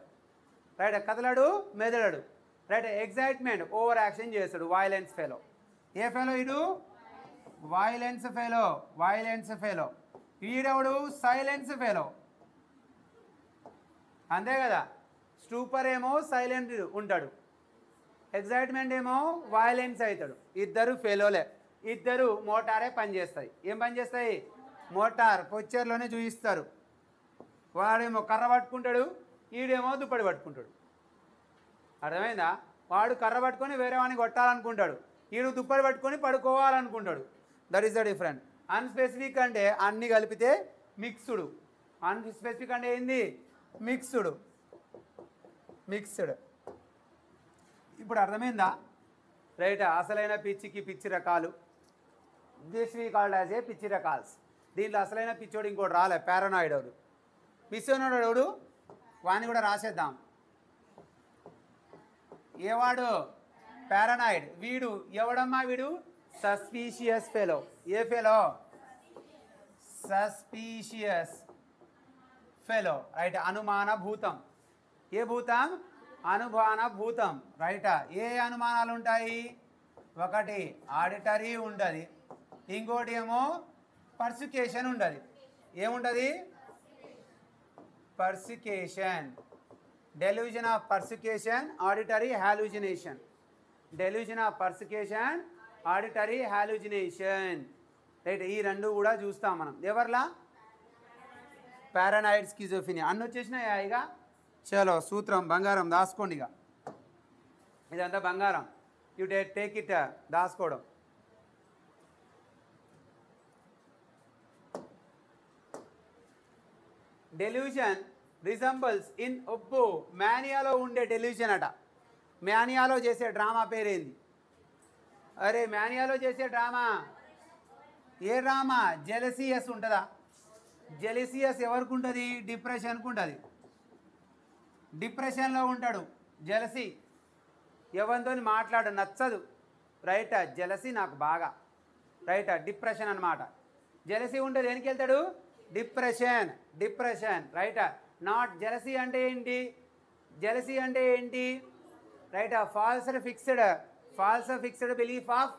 A: రైట్ కదలడు మెదలడు రైట్ ఎగ్జైట్మెంట్ ఓవర్ యాక్షన్ చేస్తాడు వైలెన్స్ ఫెలో ఏ ఫెలో ఇడు వాయిలెన్స్ ఫెలో వైలెన్స్ ఫెలో ఈడవడు సైలెన్స్ ఫెలో అంతే కదా స్టూపర్ ఏమో సైలెంట్ ఉంటాడు ఎగ్జైట్మెంట్ ఏమో వైలెన్స్ అవుతాడు ఇద్దరు ఫెలోలే ఇద్దరు మోటారే పనిచేస్తాయి ఏం పనిచేస్తాయి మోటార్ పొచ్చర్లోనే చూపిస్తారు వాడేమో కర్ర పట్టుకుంటాడు ఈడేమో దుప్పటి పట్టుకుంటాడు అర్థమైందా వాడు కర్ర పట్టుకొని వేరే వాడిని కొట్టాలనుకుంటాడు ఈడు దుప్పటి పట్టుకొని పడుకోవాలనుకుంటాడు that is the different unspecific అంటే అన్ని కలిపితే మిక్స్డ్ అన్స్పెసిఫిక్ అంటే ఏంది మిక్స్డ్ మిక్స్డ్ ఇప్పుడు అర్థమైందా రైట్ అసలైన పిచ్చికి పిచ్చి రకాలు దిస్ వీ కాల్డ్ యాజ్ ఏ పిచ్చి రకాల్స్ దీంట్లో అసలైన పిచ్చోడు ఇంకోటి రాలే పారనాయిడోడు మిస్ అయినాడు ఎవడు వాణ్ణి కూడా రాసేద్దాం ఏవాడు పారనాయిడ్ వీడు ఎవడమ్మా వీడు సస్పీషియస్ ఫెలో ఏ ఫెలో సస్పీషియస్ ఫెలో రైట్ అనుమాన భూతం ఏ భూతం అనుమాన భూతం రైటా ఏ అనుమానాలు ఉంటాయి ఒకటి ఆడిటరీ ఉండదు ఇంకోటి ఏమో పర్సికేషన్ ఉండదు ఏముంటుంది persecution delusion of persecution auditory hallucination delusion of persecution auditory hallucination right ఈ రెండు కూడా చూస్తాం మనం ఎవరిలా పారానాయిడ్స్ కిజోఫినియా అన్నీ వచ్చేసినాయి ఇక చలో సూత్రం బంగారం దాచుకోండి ఇక ఇదంతా బంగారం యు డే టేక్ ఇట్ దాచుకోవడం డెల్యూషన్ రిజంబల్స్ ఇన్ ఒబ్బో మ్యానియాలో ఉండే డెల్యూషన్ అట మ్యానియాలో చేసే డ్రామా పేరేంది అరే మ్యానియాలో చేసే డ్రామా ఏ డ్రామా జెలసియస్ ఉంటుందా జెలసియస్ ఎవరికి ఉంటుంది డిప్రెషన్కి ఉంటుంది డిప్రెషన్లో ఉంటాడు జలసి ఎవరితో మాట్లాడు నచ్చదు రైట్ జలసి నాకు బాగా రైట్ డిప్రెషన్ అనమాట జలసి ఉంటే దేనికి వెళ్తాడు depression depression right not jealousy అంటే ఏంటి జలసి అంటే ఏంటి right false fixed false fixed belief of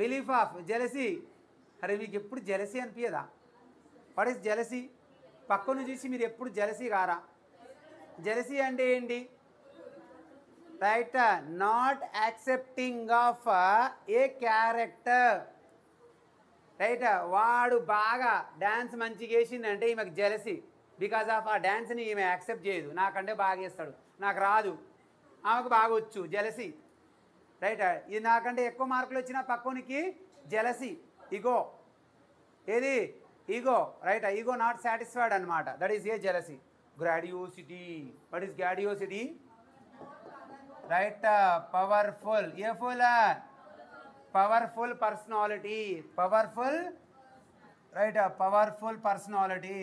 A: belief of jealousy అరే మీకు ఎప్పుడు జలసి అనిపించదా వాట్ ఈస్ జలసీ పక్కను చూసి మీరు ఎప్పుడు జలసీ కారా జలసీ అంటే ఏంటి right not accepting of A character right వాడు బాగా డ్యాన్స్ మంచిగా వేసిందంటే ఈమెకు జలసి బికాజ్ ఆఫ్ ఆ డ్యాన్స్ని ఈమె యాక్సెప్ట్ చేయదు నాకంటే బాగా వేస్తాడు నాకు రాదు ఆమెకు బాగా వచ్చు జలసి రైట్ ఇది నాకంటే ఎక్కువ మార్కులు వచ్చిన పక్కనికి జలసి ఇగో ఏది ego right ego not satisfied అనమాట that is A jealousy grandiosity what is grandiosity right powerful ఏ full powerful personality powerful right powerful personality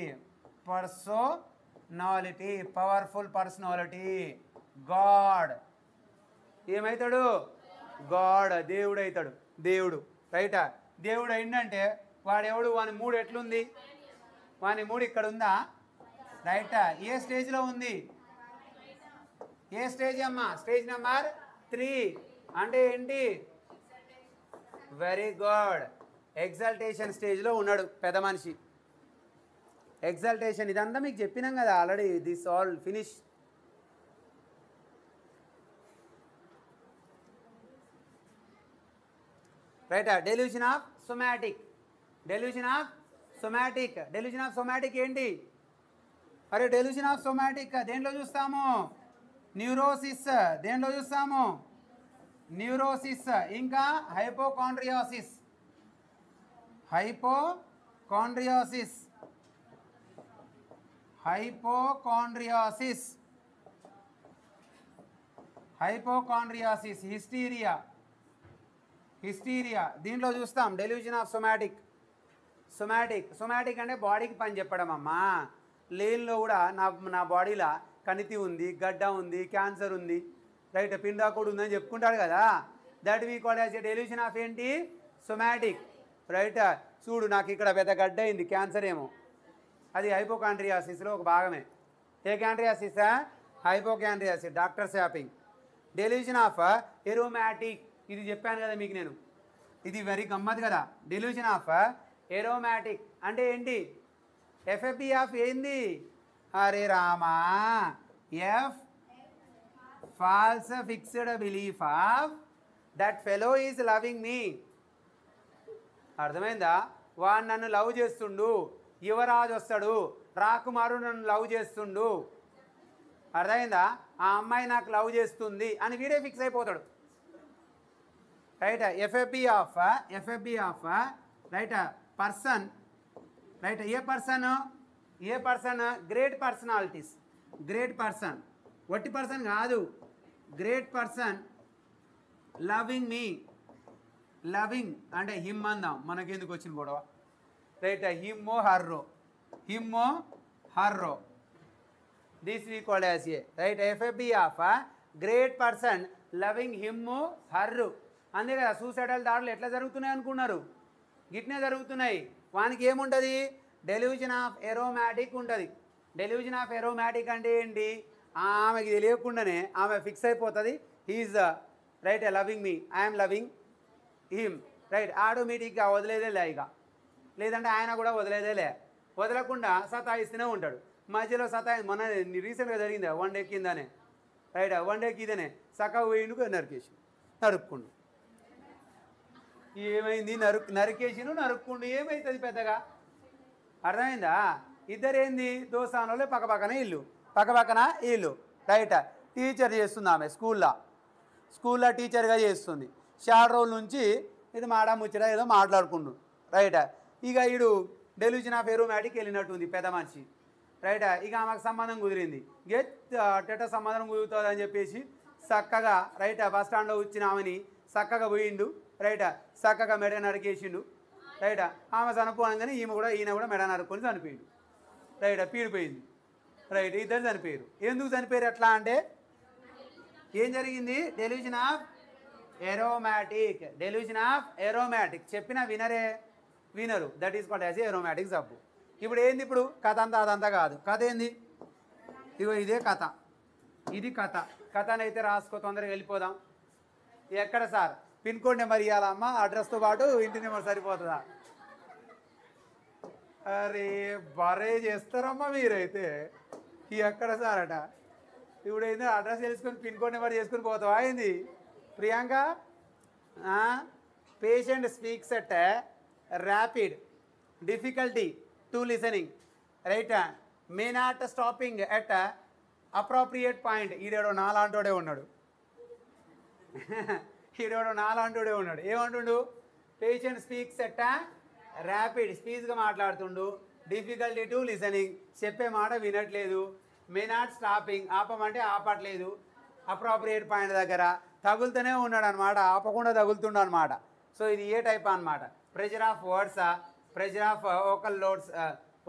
A: personality powerful personality god ఏమవుతాడు గాడ్ దేవుడు అవుతాడు uh, దేవుడు రైటా దేవుడు అయిందంటే వాడెవడు వాని మూడు ఎట్లుంది వాని మూడు ఇక్కడ ఉందా రైటా ఏ స్టేజ్లో ఉంది ఏ స్టేజ్ అమ్మా స్టేజ్ నెంబర్ త్రీ అంటే ఏంటి వెరీ గుడ్ ఎగ్జల్టేషన్ స్టేజ్లో ఉన్నాడు పెద్ద మనిషి ఎగ్జల్టేషన్ ఇదంతా మీకు చెప్పినాం కదా already this all finish right delusion of somatic delusion of somatic delusion of somatic ఏంటి అరే డెల్యూషన్ ఆఫ్ సొమాటిక్ దేంట్లో చూస్తాము న్యూరోసిస్ దేంట్లో చూస్తాము న్యూరోసిస్ ఇంకా hypochondriasis hypochondriasis hypochondriasis hypochondriasis hysteria hysteria దీంట్లో చూస్తాం delusion of somatic somatic somatic అంటే బాడీకి పని చెప్పడం అమ్మా లేన్లో కూడా నా నా బాడీలో కణితి ఉంది గడ్డ ఉంది క్యాన్సర్ ఉంది రైట్ కూడా ఉందని చెప్పుకుంటాడు కదా that we call as a delusion of ఏంటి సొమాటిక్ రైట్ చూడు నాకు ఇక్కడ పెద్ద గడ్డ అయింది క్యాన్సర్ ఏమో అది హైపోకాండ్రియాసిస్లో ఒక భాగమే ఏ క్యాండ్రియాసిసా hypochondriasis doctor shopping delusion of erotomanic ఇది చెప్పాను కదా మీకు నేను ఇది వెరీ గమ్మత్ కదా డెలివిషన్ ఆఫ్ ఏరోమాటిక్ అంటే ఏంటి ఎఫ్ఎఫ్ఈఆఫ్ ఆఫ్ ఏంది అరే Rama F false fixed belief of that fellow is loving me అర్థమైందా వాడు నన్ను లవ్ చేస్తుండు యువరాజు వస్తాడు రాకుమారు నన్ను లవ్ చేస్తుండు అర్థమైందా ఆ అమ్మాయి నాకు లవ్ చేస్తుంది అని వీడే ఫిక్స్ అయిపోతాడు right ఎఫ్ఎపి of ఎఫ్ఎపి of right person right ఏ పర్సన్ ఏ person great personalities great person వట్టి పర్సన్ కాదు great person loving me loving అంటే హిమ్ అందాం ఎందుకు వచ్చిన గొడవ రైట్ హిమ్మో హర్రో హిమ్మో హర్రో this we call A right ఎఫ్ఎబి of great person loving him her అంతే కదా సూసైడల్ దాడులు ఎట్లా జరుగుతున్నాయి అనుకున్నారు గిట్నే జరుగుతున్నాయి వానికి ఏముంటుంది డెలివిజన్ ఆఫ్ ఎరోమాటిక్ ఉంటుంది డెలివిజన్ ఆఫ్ ఎరోమాటిక్ అంటే ఏంటి ఆమెకి తెలియకుండానే ఆమె ఫిక్స్ అయిపోతుంది he is right loving me I'm loving him right ఆటోమేటిక్గా వదిలేదే లే ఇక లేదంటే ఆయన కూడా వదిలేదే లే వదలకుండా సతాయిస్తూనే ఉంటాడు మధ్యలో సతాయి మొన్న రీసెంట్గా జరిగిందా వన్ డే కిందనే రైట్ వన్ డే కిందనే సక్క పోయిండుకు నరికేసి నరుపుకుండు ఏమైంది నరు నరికేసిను నరుక్కుండు ఏమవుతుంది పెద్దగా అర్థమైందా ఇద్దరేంది దోసానోళ్ళే పక్కపక్కన ఇల్లు పక్కపక్కన ఇల్లు రైట్ టీచర్ చేస్తుంది ఆమె స్కూల్లో స్కూల్లో టీచర్గా చేస్తుంది షార్ట్ రోజుల నుంచి ఇది మాడా ముచ్చట ఏదో మాట్లాడుకుండు రైట్ ఇక ఈడు డెలివిజన్ ఆఫ్ ఏరోమాటిక్ వెళ్ళినట్టుంది పెద్ద మనిషి రైట్ ఇక ఆమెకు సంబంధం కుదిరింది గెట్ టెట సంబంధం కుదురుతుంది అని చెప్పేసి చక్కగా రైట్ బస్ స్టాండ్లో వచ్చిన ఆమెని చక్కగా పోయిండు రైటా చక్కగా మెడ నరికేసిండు రైటా ఆమె చనిపోనగానే ఈమె కూడా ఈయన కూడా మెడ నరుకొని చనిపోయిండు రైట్ పీడిపోయింది రైట్ ఇద్దరు చనిపోయారు ఎందుకు చనిపోయారు ఎట్లా అంటే ఏం జరిగింది delusion of aromatic delusion of aromatic చెప్పిన వినరే వినరు that is called as aromatic సబ్బు ఇప్పుడు ఏంది ఇప్పుడు కథ అంతా అదంతా కాదు కథ ఏంది ఇగో ఇదే కథ ఇది కథ కథనైతే రాసుకో తొందరగా వెళ్ళిపోదాం ఎక్కడ సార్ పిన్ కోడ్ నెంబర్ ఇవ్వాలా అమ్మ అడ్రస్తో పాటు ఇంటి నెంబర్ సరిపోతుందా అరే బరే చేస్తారమ్మా మీరైతే ఈ ఎక్కడ సార్ అట ఇప్పుడు అడ్రస్ తెలుసుకొని పిన్ కోడ్ నెంబర్ చేసుకుని పోతావా అయింది Priyanka patient speaks at rapid difficulty to listening right may not stopping at appropriate point ఈడేడో నాలాంటోడే ఉన్నాడు నాలుగు నాలాంటోడే ఉన్నాడు ఏమంటుండు పేషెంట్ స్పీక్స్ ఎట్ట ర్యాపిడ్ స్పీచ్గా మాట్లాడుతుండు డిఫికల్టీ టు లిసనింగ్ చెప్పే మాట వినట్లేదు మే నాట్ స్టాపింగ్ ఆపమంటే ఆపట్లేదు అప్రాప్రియేట్ పాయింట్ దగ్గర తగులుతూనే ఉన్నాడు అనమాట ఆపకుండా తగులుతుండు అనమాట సో ఇది ఏ టైప్ అనమాట ప్రెజర్ ఆఫ్ వర్డ్సా pressure of vocal loads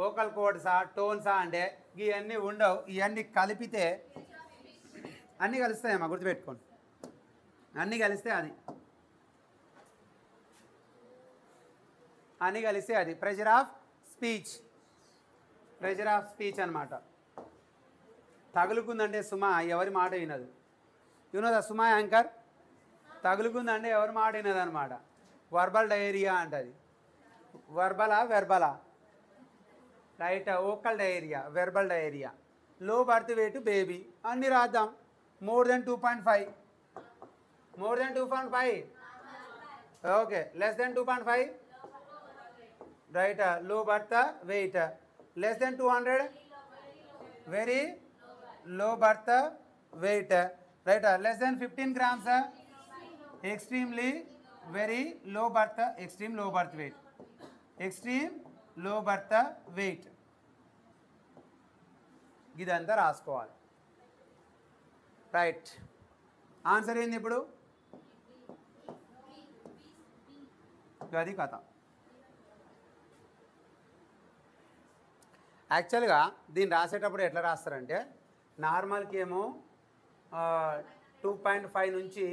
A: vocal కోడ్సా టోన్సా అంటే ఇవన్నీ ఉండవు ఇవన్నీ కలిపితే అన్నీ కలుస్తాయమ్మా గుర్తుపెట్టుకోండి అన్నీ కలిస్తే అది అన్నీ కలిస్తే అది pressure of speech pressure of speech అనమాట తగులుకుందంటే సుమా ఎవరి మాట వినదు యునోదా సుమా యాంకర్ తగులుకుందంటే ఎవరి మాట వినదు అనమాట వర్బల్ డయేరియా అంటది వర్బలా వెర్బలా right vocal diarrhoea verbal diarrhoea low birth weight baby అన్నీ రాద్దాం more than two point five more than two point five okay less than two point five right low birth weight less than two hundred very low birth weight right less than fifteen grams extremely very low birth extreme low birth weight extreme low birth weight इधंत रास्क रईट आंसर इपड़ी గది కథ యాక్చువల్గా దీన్ని రాసేటప్పుడు ఎట్లా రాస్తారంటే నార్మల్కి ఏమో టూ పాయింట్ ఫైవ్ నుంచి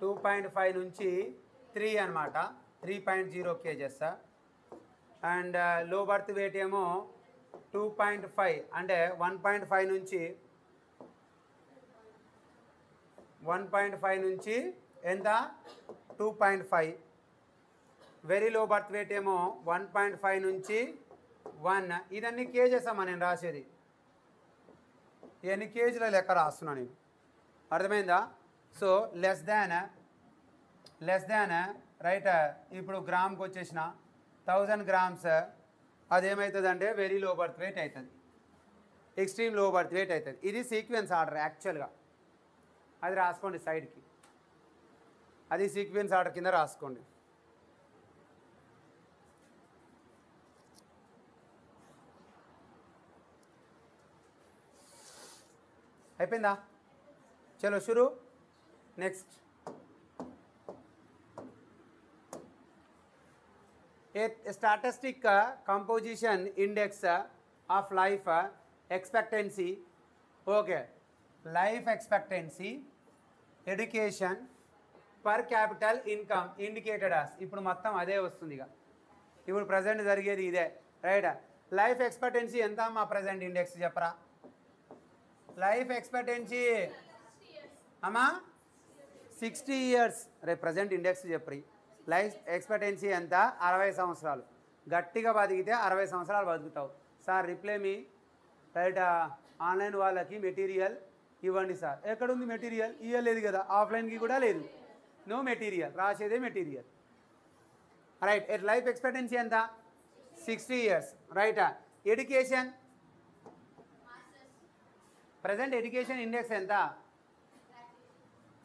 A: టూ పాయింట్ ఫైవ్ నుంచి త్రీ అనమాట three point zero kgs and low birth weight ఏమో టూ పాయింట్ ఫైవ్ అంటే వన్ పాయింట్ ఫైవ్ నుంచి వన్ పాయింట్ ఫైవ్ నుంచి ఎంత two point five very low birth weight ఏమో వన్ పాయింట్ ఫైవ్ నుంచి వన్ ఇదన్నీ కేజీస్ అమ్మా నేను రాసేది ఎన్ని కేజీల లెక్క రాస్తున్నా నేను అర్థమైందా so less than less than right ఇప్పుడు గ్రామ్కి వచ్చేసిన థౌజండ్ గ్రామ్స్ అదేమవుతుందంటే వెరీ లో బర్త్ వెయిట్ అవుతుంది ఎక్స్ట్రీమ్ లో బర్త్ వెయిట్ అవుతుంది ఇది సీక్వెన్స్ ఆర్డర్ యాక్చువల్గా అది రాసుకోండి సైడ్కి అది సీక్వెన్స్ ఆర్డర్ కింద రాసుకోండి అయిపోయిందా చలో షురు నెక్స్ట్ ఏ statistic composition index of life expectancy okay life expectancy education per capital income indicators ఇప్పుడు మొత్తం అదే వస్తుంది ఇక ఇప్పుడు ప్రజెంట్ జరిగేది ఇదే రైట్ లైఫ్ ఎక్స్పెక్టెన్సీ ఎంత మా ప్రజెంట్ ఇండెక్స్ చెప్పరా లైఫ్ ఎక్స్పెక్టెన్సీ అమ్మా సిక్స్టీ ఇయర్స్ రేపు ప్రజెంట్ ఇండెక్స్ చెప్పి లైఫ్ ఎక్స్పెక్టెన్సీ ఎంత అరవై సంవత్సరాలు గట్టిగా బతికితే అరవై సంవత్సరాలు బతుకుతావు sir reply me right online వాళ్ళకి మెటీరియల్ ఇవ్వండి సార్ ఎక్కడుంది మెటీరియల్ ఇవ్వలేదు కదా ఆఫ్లైన్కి కూడా లేదు నో మెటీరియల్ రాసేదే material right at life expectancy ఎంత సిక్స్టీ ఇయర్స్ రైటా ఎడ్యుకేషన్ ప్రజెంట్ ఎడ్యుకేషన్ ఇండెక్స్ ఎంత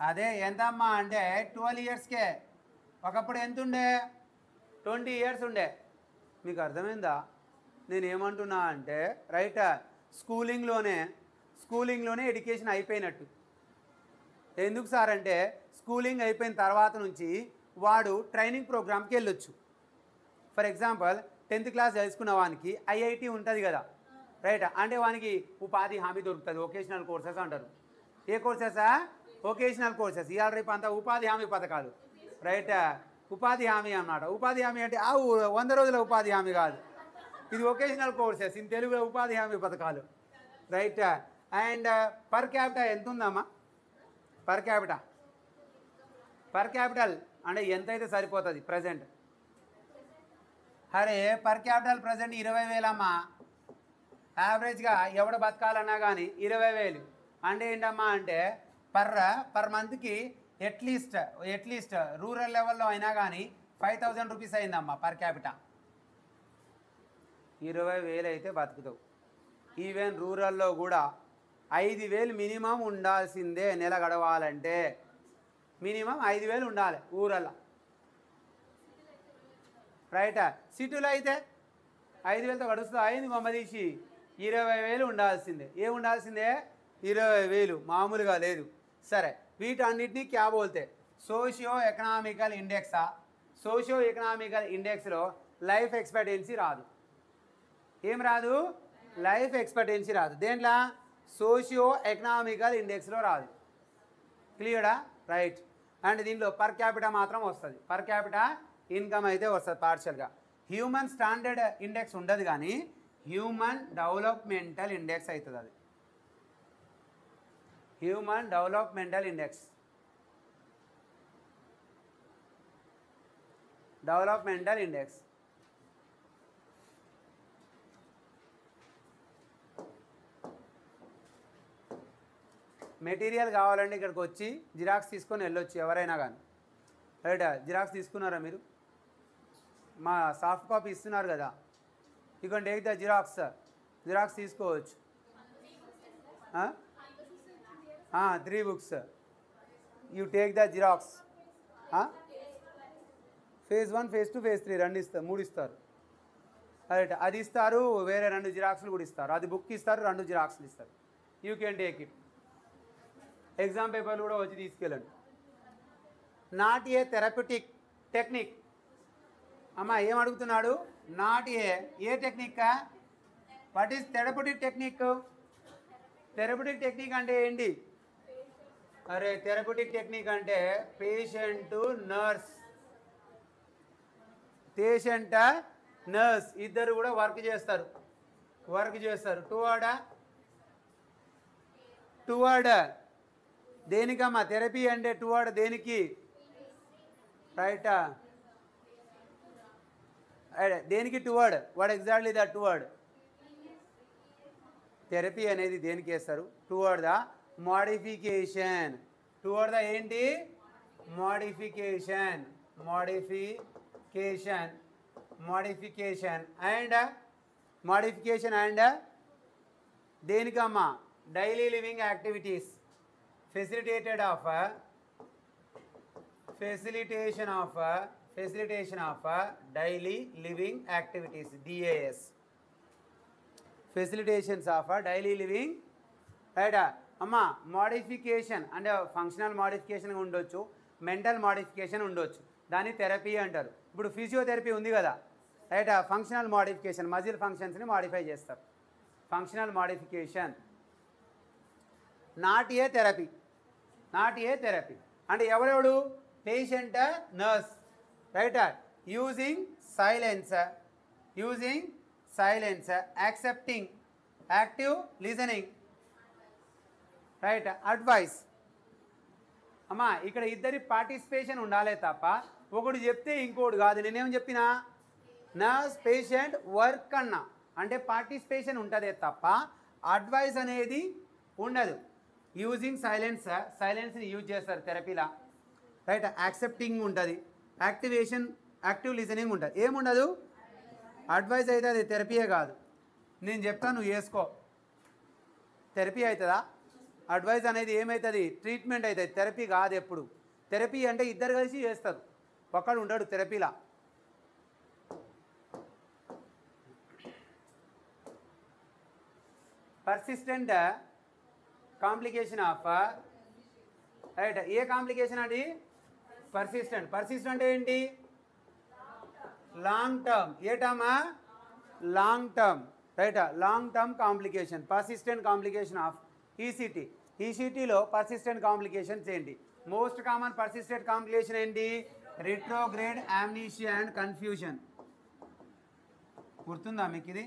A: అదే ఎంతమ్మా అంటే ట్వెల్వ్ ఇయర్స్కే ఒకప్పుడు ఎంత ఉండే ట్వంటీ ఇయర్స్ ఉండే మీకు అర్థమైందా నేను ఏమంటున్నా అంటే రైట్ స్కూలింగ్లోనే స్కూలింగ్లోనే ఎడ్యుకేషన్ అయిపోయినట్టు ఎందుకు సార్ అంటే స్కూలింగ్ అయిపోయిన తర్వాత నుంచి వాడు ట్రైనింగ్ ప్రోగ్రామ్కి వెళ్ళొచ్చు ఫర్ ఎగ్జాంపుల్ టెన్త్ క్లాస్ చదువుకున్న వానికి ఐఐటి ఉంటుంది కదా రైట్ అంటే వానికి ఉపాధి హామీ దొరుకుతుంది ఒకేషనల్ కోర్సెస్ అంటారు ఏ కోర్సెసా ఒకేషనల్ కోర్సెస్ ఇవాళ రేపు అంతా ఉపాధి హామీ పథకాలు రైట్ ఉపాధి హామీ అన్నమాట ఉపాధి హామీ అంటే ఆ వంద రోజుల ఉపాధి హామీ కాదు ఇది ఒకేషనల్ కోర్సెస్ ఇన్ తెలుగులో ఉపాధి హామీ పథకాలు రైట్ అండ్ పర్ క్యాపిటల్ ఎంత ఉందమ్మా పర్ క్యాపిటల్ పర్ క్యాపిటల్ అంటే ఎంతైతే సరిపోతుంది ప్రజెంట్ అరే పర్ క్యాపిటల్ ప్రజెంట్ ఇరవై వేలమ్మా యావరేజ్గా ఎవడు బతకాలన్నా కానీ ఇరవై వేలు అంటే ఏంటమ్మా అంటే పర్ పర్ మంత్కి ఎట్లీస్ట్ ఎట్లీస్ట్ రూరల్ లెవెల్లో అయినా కానీ ఫైవ్ థౌజండ్ రూపీస్ అయిందమ్మా పర్ క్యాపిటా ఇరవై వేలు అయితే బతుకుతావు ఈవెన్ రూరల్లో కూడా ఐదు వేలు మినిమం ఉండాల్సిందే నెల గడవాలంటే మినిమం ఐదు వేలు ఉండాలి ఊరల్లో రైటా సిటీలో అయితే ఐదు వేలతో గడుస్తా అయింది బొమ్మ తీసి ఇరవై వేలు ఉండాల్సిందే ఏమి ఉండాల్సిందే ఇరవై వేలు మామూలుగా లేదు సరే వీటన్నిటినీ క్యా బోల్తే సోషియో ఎకనామికల్ ఇండెక్సా సోషియో ఎకనామికల్ ఇండెక్స్లో లైఫ్ ఎక్స్పెక్టెన్సీ రాదు ఏం రాదు లైఫ్ ఎక్స్పెక్టెన్సీ రాదు దేంట్లో సోషియో ఎకనామికల్ ఇండెక్స్లో రాదు క్లియరా రైట్ అండ్ దీనిలో పర్ క్యాపిటా మాత్రం వస్తుంది పర్ క్యాపిటా ఇన్కమ్ అయితే వస్తుంది పార్షల్గా హ్యూమన్ స్టాండర్డ్ ఇండెక్స్ ఉండదు కానీ హ్యూమన్ డెవలప్మెంటల్ ఇండెక్స్ అవుతుంది అది human developmental index developmental index material కావాలండి ఇక్కడికి వచ్చి జిరాక్స్ తీసుకొని వెళ్ళొచ్చు ఎవరైనా కానీ రైట్ జిరాక్స్ తీసుకున్నారా మీరు మా సాఫ్ట్ కాపీ ఇస్తున్నారు కదా you can take the xerox xerox తీసుకోవచ్చు three books you take the xerox phase one phase two phase three రెండు ఇస్తారు మూడు ఇస్తారు రైట్ అది ఇస్తారు వేరే రెండు జిరాక్స్లు కూడా ఇస్తారు అది బుక్ ఇస్తారు రెండు జిరాక్స్లు ఇస్తారు you can take it exam పేపర్లు కూడా వచ్చి తీసుకెళ్ళండి నాట్ ఏ థెరపటిక్ టెక్నిక్ అమ్మా ఏం అడుగుతున్నాడు not a a technique what is therapeutic technique therapeutic technique అంటే ఏంటి అరే థెరపటిక్ టెక్నిక్ అంటే పేషెంట్ నర్స్ పేషెంట్ నర్స్ ఇద్దరు కూడా వర్క్ చేస్తారు వర్క్ చేస్తారు టూ ఆడా టూ ఆడా దేనికమ్మా థెరపీ అంటే టూ ఆడ దేనికి రైటా దేనికి word what exactly the word therapy అనేది దేనికి వేస్తారు towards the modification word the ఏంటి modification modification modification and modification and దేనికమ్మా daily living activities facilitated of facilitation of facilitation of daily living activities DAS facilitations of daily living రైటా అమ్మ మోడిఫికేషన్ అంటే ఫంక్షనల్ మోడిఫికేషన్ ఉండొచ్చు మెంటల్ మోడిఫికేషన్ ఉండొచ్చు దాన్ని థెరపీ అంటారు ఇప్పుడు ఫిజియోథెరపీ ఉంది కదా రైట్ ఫంక్షనల్ మోడిఫికేషన్ మజిల్ ఫంక్షన్స్ని మోడిఫై చేస్తారు functional modification not a therapy not a therapy అంటే ఎవడెవడు పేషెంట్ నర్స్ రైటా using silence using silence accepting active listening right advice అమ్మా ఇక్కడ ఇద్దరి పార్టిసిపేషన్ ఉండాలే తప్ప ఒకడు చెప్తే ఇంకోటి కాదు నేనేం చెప్పినా నర్స్ పేషెంట్ వర్క్ అన్నా అంటే పార్టిసిపేషన్ ఉంటుందే తప్ప అడ్వైస్ అనేది ఉండదు యూజింగ్ సైలెన్స్ సైలెన్స్ని యూజ్ చేస్తారు థెరపీలా రైట్ యాక్సెప్టింగ్ ఉంటుంది యాక్టివేషన్ యాక్టివ్ లిజనింగ్ ఉంటుంది ఏముండదు అడ్వైస్ అయితే అది థెరపీయే కాదు నేను చెప్తాను నువ్వు వేసుకో థెరపీ అవుతుందా అడ్వైజ్ అనేది ఏమవుతుంది ట్రీట్మెంట్ అవుతుంది థెరపీ కాదు ఎప్పుడు థెరపీ అంటే ఇద్దరు కలిసి చేస్తారు ఒక్కడు ఉండడు థెరపీలా persistent complication of right A complication అండి పర్సిస్టెంట్ పర్సిస్టెంట్ ఏంటి లాంగ్ టర్మ్ ఏ టర్మా లాంగ్ టర్మ్ రైటా long term complication persistent complication of ECT ఈసీటీలో పర్సిస్టెంట్ కాంప్లికేషన్స్ ఏంటి మోస్ట్ కామన్ పర్సిస్టెంట్ కాంప్లికేషన్ ఏంటి రిట్రోగ్రేడ్ యామ్నీషియా అండ్ కన్ఫ్యూజన్ గుర్తుందా మీకు ఇది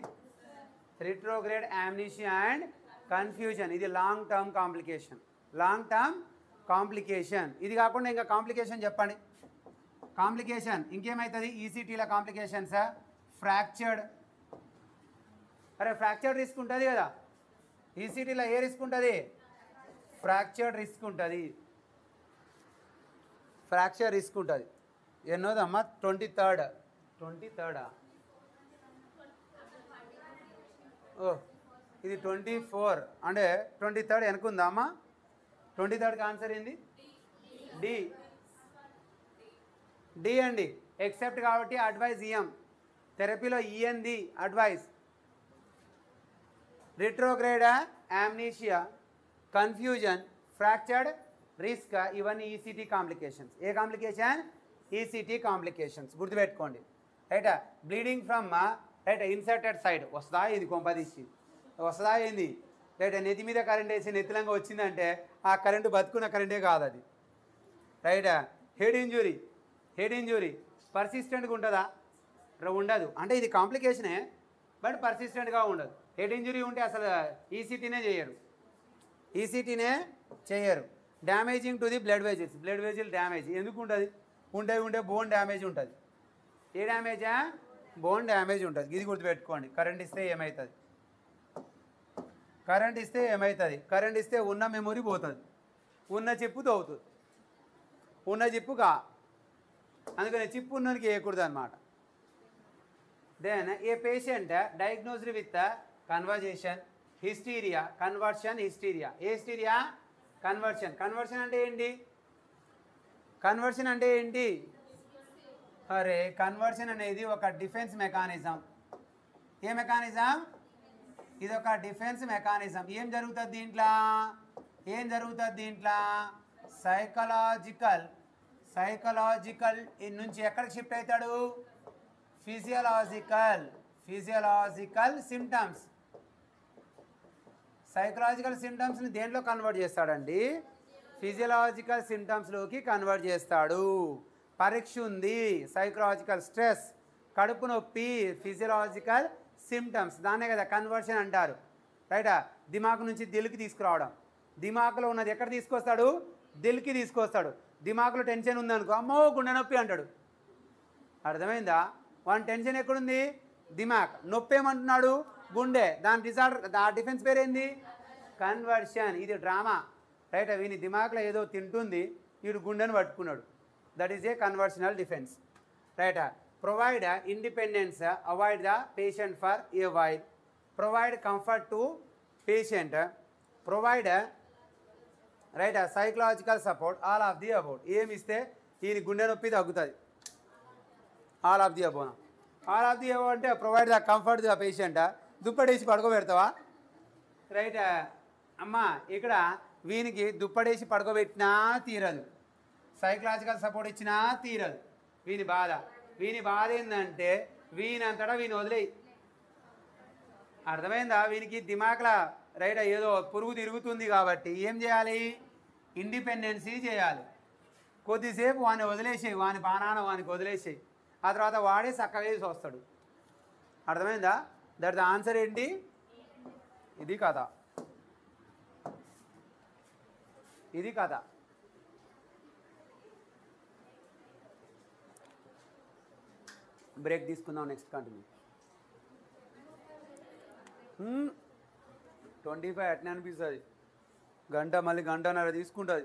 A: రిట్రోగ్రేడ్ యామ్నీషియా అండ్ కన్ఫ్యూజన్ ఇది long term complication long term complication ఇది కాకుండా ఇంకా కాంప్లికేషన్ చెప్పండి కాంప్లికేషన్ ఇంకేమవుతుంది ఈసీటీల e కాంప్లికేషన్స్ ఫ్రాక్చర్డ్ అరే ఫ్రాక్చర్డ్ రిస్క్ ఉంటుంది కదా ఈసీటీలో e ఏ రిస్క్ ఉంటుంది ఫ్రాక్చర్డ్ రిస్క్ ఉంటుంది ఫ్రాక్చర్ రిస్క్ ఉంటుంది ఎన్నోదమ్మా ట్వంటీ థర్డ్ ట్వంటీ థర్డా ఓ ఇది ట్వంటీ ఫోర్ అంటే ట్వంటీ థర్డ్ వెనుకుందా అమ్మా ట్వంటీ థర్డ్కి ఆన్సర్ ఏంది డి డి అండి ఎక్సెప్ట్ కాబట్టి అడ్వైజ్ ఇఎం థెరపీలో ది అడ్వైస్ రిట్రోగ్రేడా యామ్నీషియా కన్ఫ్యూజన్ ఫ్రాక్చర్డ్ రిస్క్ ఇవన్నీ ఈసీటీ e కాంప్లికేషన్స్ ఏ కాంప్లికేషన్ ఈసీటీ కాంప్లికేషన్స్ గుర్తుపెట్టుకోండి right bleeding from right inserted side వస్తుందా ఇది కొంపదీసి వస్తుందా ఏంది రైట్ నెత్తి మీద కరెంట్ వేసి నెత్తిలంగా వచ్చిందంటే ఆ కరెంటు బతుకున్న కరెంటే కాదు అది రైటా హెడ్ ఇంజురీ హెడ్ ఇంజురీ పర్సిస్టెంట్గా ఉంటుందా ఉండదు అంటే ఇది కాంప్లికేషనే బట్ పర్సిస్టెంట్గా ఉండదు హెడ్ ఇంజురీ ఉంటే అసలు ఈసీటీనే చేయరు ఈసీటీనే చేయరు damaging to the blood vessels blood vessel damage ఎందుకు ఉంటుంది ఉండే ఉండే బోన్ డ్యామేజ్ ఉంటుంది ఏ డ్యామేజా బోన్ డ్యామేజ్ ఉంటుంది ఇది గుర్తుపెట్టుకోండి కరెంట్ ఇస్తే ఏమవుతుంది కరెంట్ ఇస్తే ఏమవుతుంది కరెంట్ ఇస్తే ఉన్న మెమొరీ పోతుంది ఉన్న చెప్పు తోగుతుంది ఉన్న చెప్పు కా అందుకని చిప్పు ఉన్నకి వేయకూడదు అనమాట then a patient diagnosed with conversation hysteria conversion hysteria a hysteria conversion conversion అంటే ఏంటి కన్వర్షన్ అంటే ఏంటి అరే కన్వర్షన్ అనేది ఒక డిఫెన్స్ మెకానిజం ఏ మెకానిజం ఇది ఒక డిఫెన్స్ మెకానిజం ఏం జరుగుతుంది దీంట్లో ఏం జరుగుతుంది దీంట్లో సైకలాజికల్ సైకలాజికల్ నుంచి ఎక్కడ షిఫ్ట్ అవుతాడు ఫిజియలాజికల్ ఫిజియలాజికల్ సిమ్టమ్స్ సైకలాజికల్ సిమ్టమ్స్ని దేంట్లో కన్వర్ట్ చేస్తాడండి ఫిజియలాజికల్ సిమ్టమ్స్లోకి కన్వర్ట్ చేస్తాడు పరీక్ష ఉంది సైకలాజికల్ స్ట్రెస్ కడుపు నొప్పి ఫిజియలాజికల్ సిమ్టమ్స్ దాన్నే కదా కన్వర్షన్ అంటారు రైటా దిమాక్ నుంచి దిల్కి తీసుకురావడం దిమాకులో ఉన్నది ఎక్కడ తీసుకొస్తాడు దిల్కి తీసుకొస్తాడు దిమాకులో టెన్షన్ ఉందనుకో అమ్మో గుండె నొప్పి అంటాడు అర్థమైందా వాని టెన్షన్ ఎక్కడుంది దిమాక్ నొప్పి ఏమంటున్నాడు గుండె దాని డిజార్డర్ ఆ డిఫెన్స్ పేరేంది కన్వర్షన్ ఇది డ్రామా రైట్ వీని దిమాక్లో ఏదో తింటుంది వీడు గుండెను పట్టుకున్నాడు that is a conversional defence రైటా provide independence avoid the patient for a while provide comfort to patient provide right psychological support all of the about ఏమి ఇస్తే దీని గుండె నొప్పి తగ్గుతుంది ఆల్ ఆఫ్ ది అబౌనా ఆల్ ఆఫ్ ది అబౌ అంటే provide the comfort the patient దుప్పటేసి పడుకోబెడతావా రైట్ అమ్మా ఇక్కడ వీనికి దుప్పడేసి పడుకోబెట్టినా తీరదు సైకలాజికల్ సపోర్ట్ ఇచ్చినా తీరదు వీని బాధ వీని బాధ ఏంటంటే వీనంతటా వీని వదిలేయి అర్థమైందా వీనికి దిమాక్ల రైట్ ఏదో పురుగు తిరుగుతుంది కాబట్టి ఏం చేయాలి ఇండిపెండెన్సీ చేయాలి కొద్దిసేపు వాడిని వదిలేసేయి వాని బాణాన వానికి వదిలేసేయి ఆ తర్వాత వాడే చక్కవేసి వస్తాడు అర్థమైందా దట్ ద ఆన్సర్ ఏంటి ఇది కథ ఇది కథ బ్రేక్ తీసుకుందాం నెక్స్ట్ కంటిన్యూ ట్వంటీ ఫైవ్ అట్నే అనిపిస్తుంది గంట మళ్ళీ గంటన్నర తీసుకుంటుంది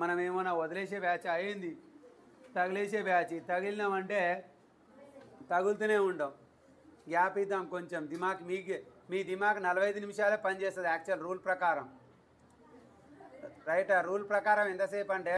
A: మనం ఏమైనా వదిలేసే బ్యాచ్ అయింది తగిలేసే బ్యాచ్ తగిలినామంటే తగులుతూనే ఉండం గ్యాప్ ఇద్దాం కొంచెం దిమాక్ మీకే మీ దిమాక్ నలభై ఐదు నిమిషాలే పనిచేస్తుంది యాక్చువల్ రూల్ ప్రకారం రైట్ ఆ రూల్ ప్రకారం ఎంతసేపు అంటే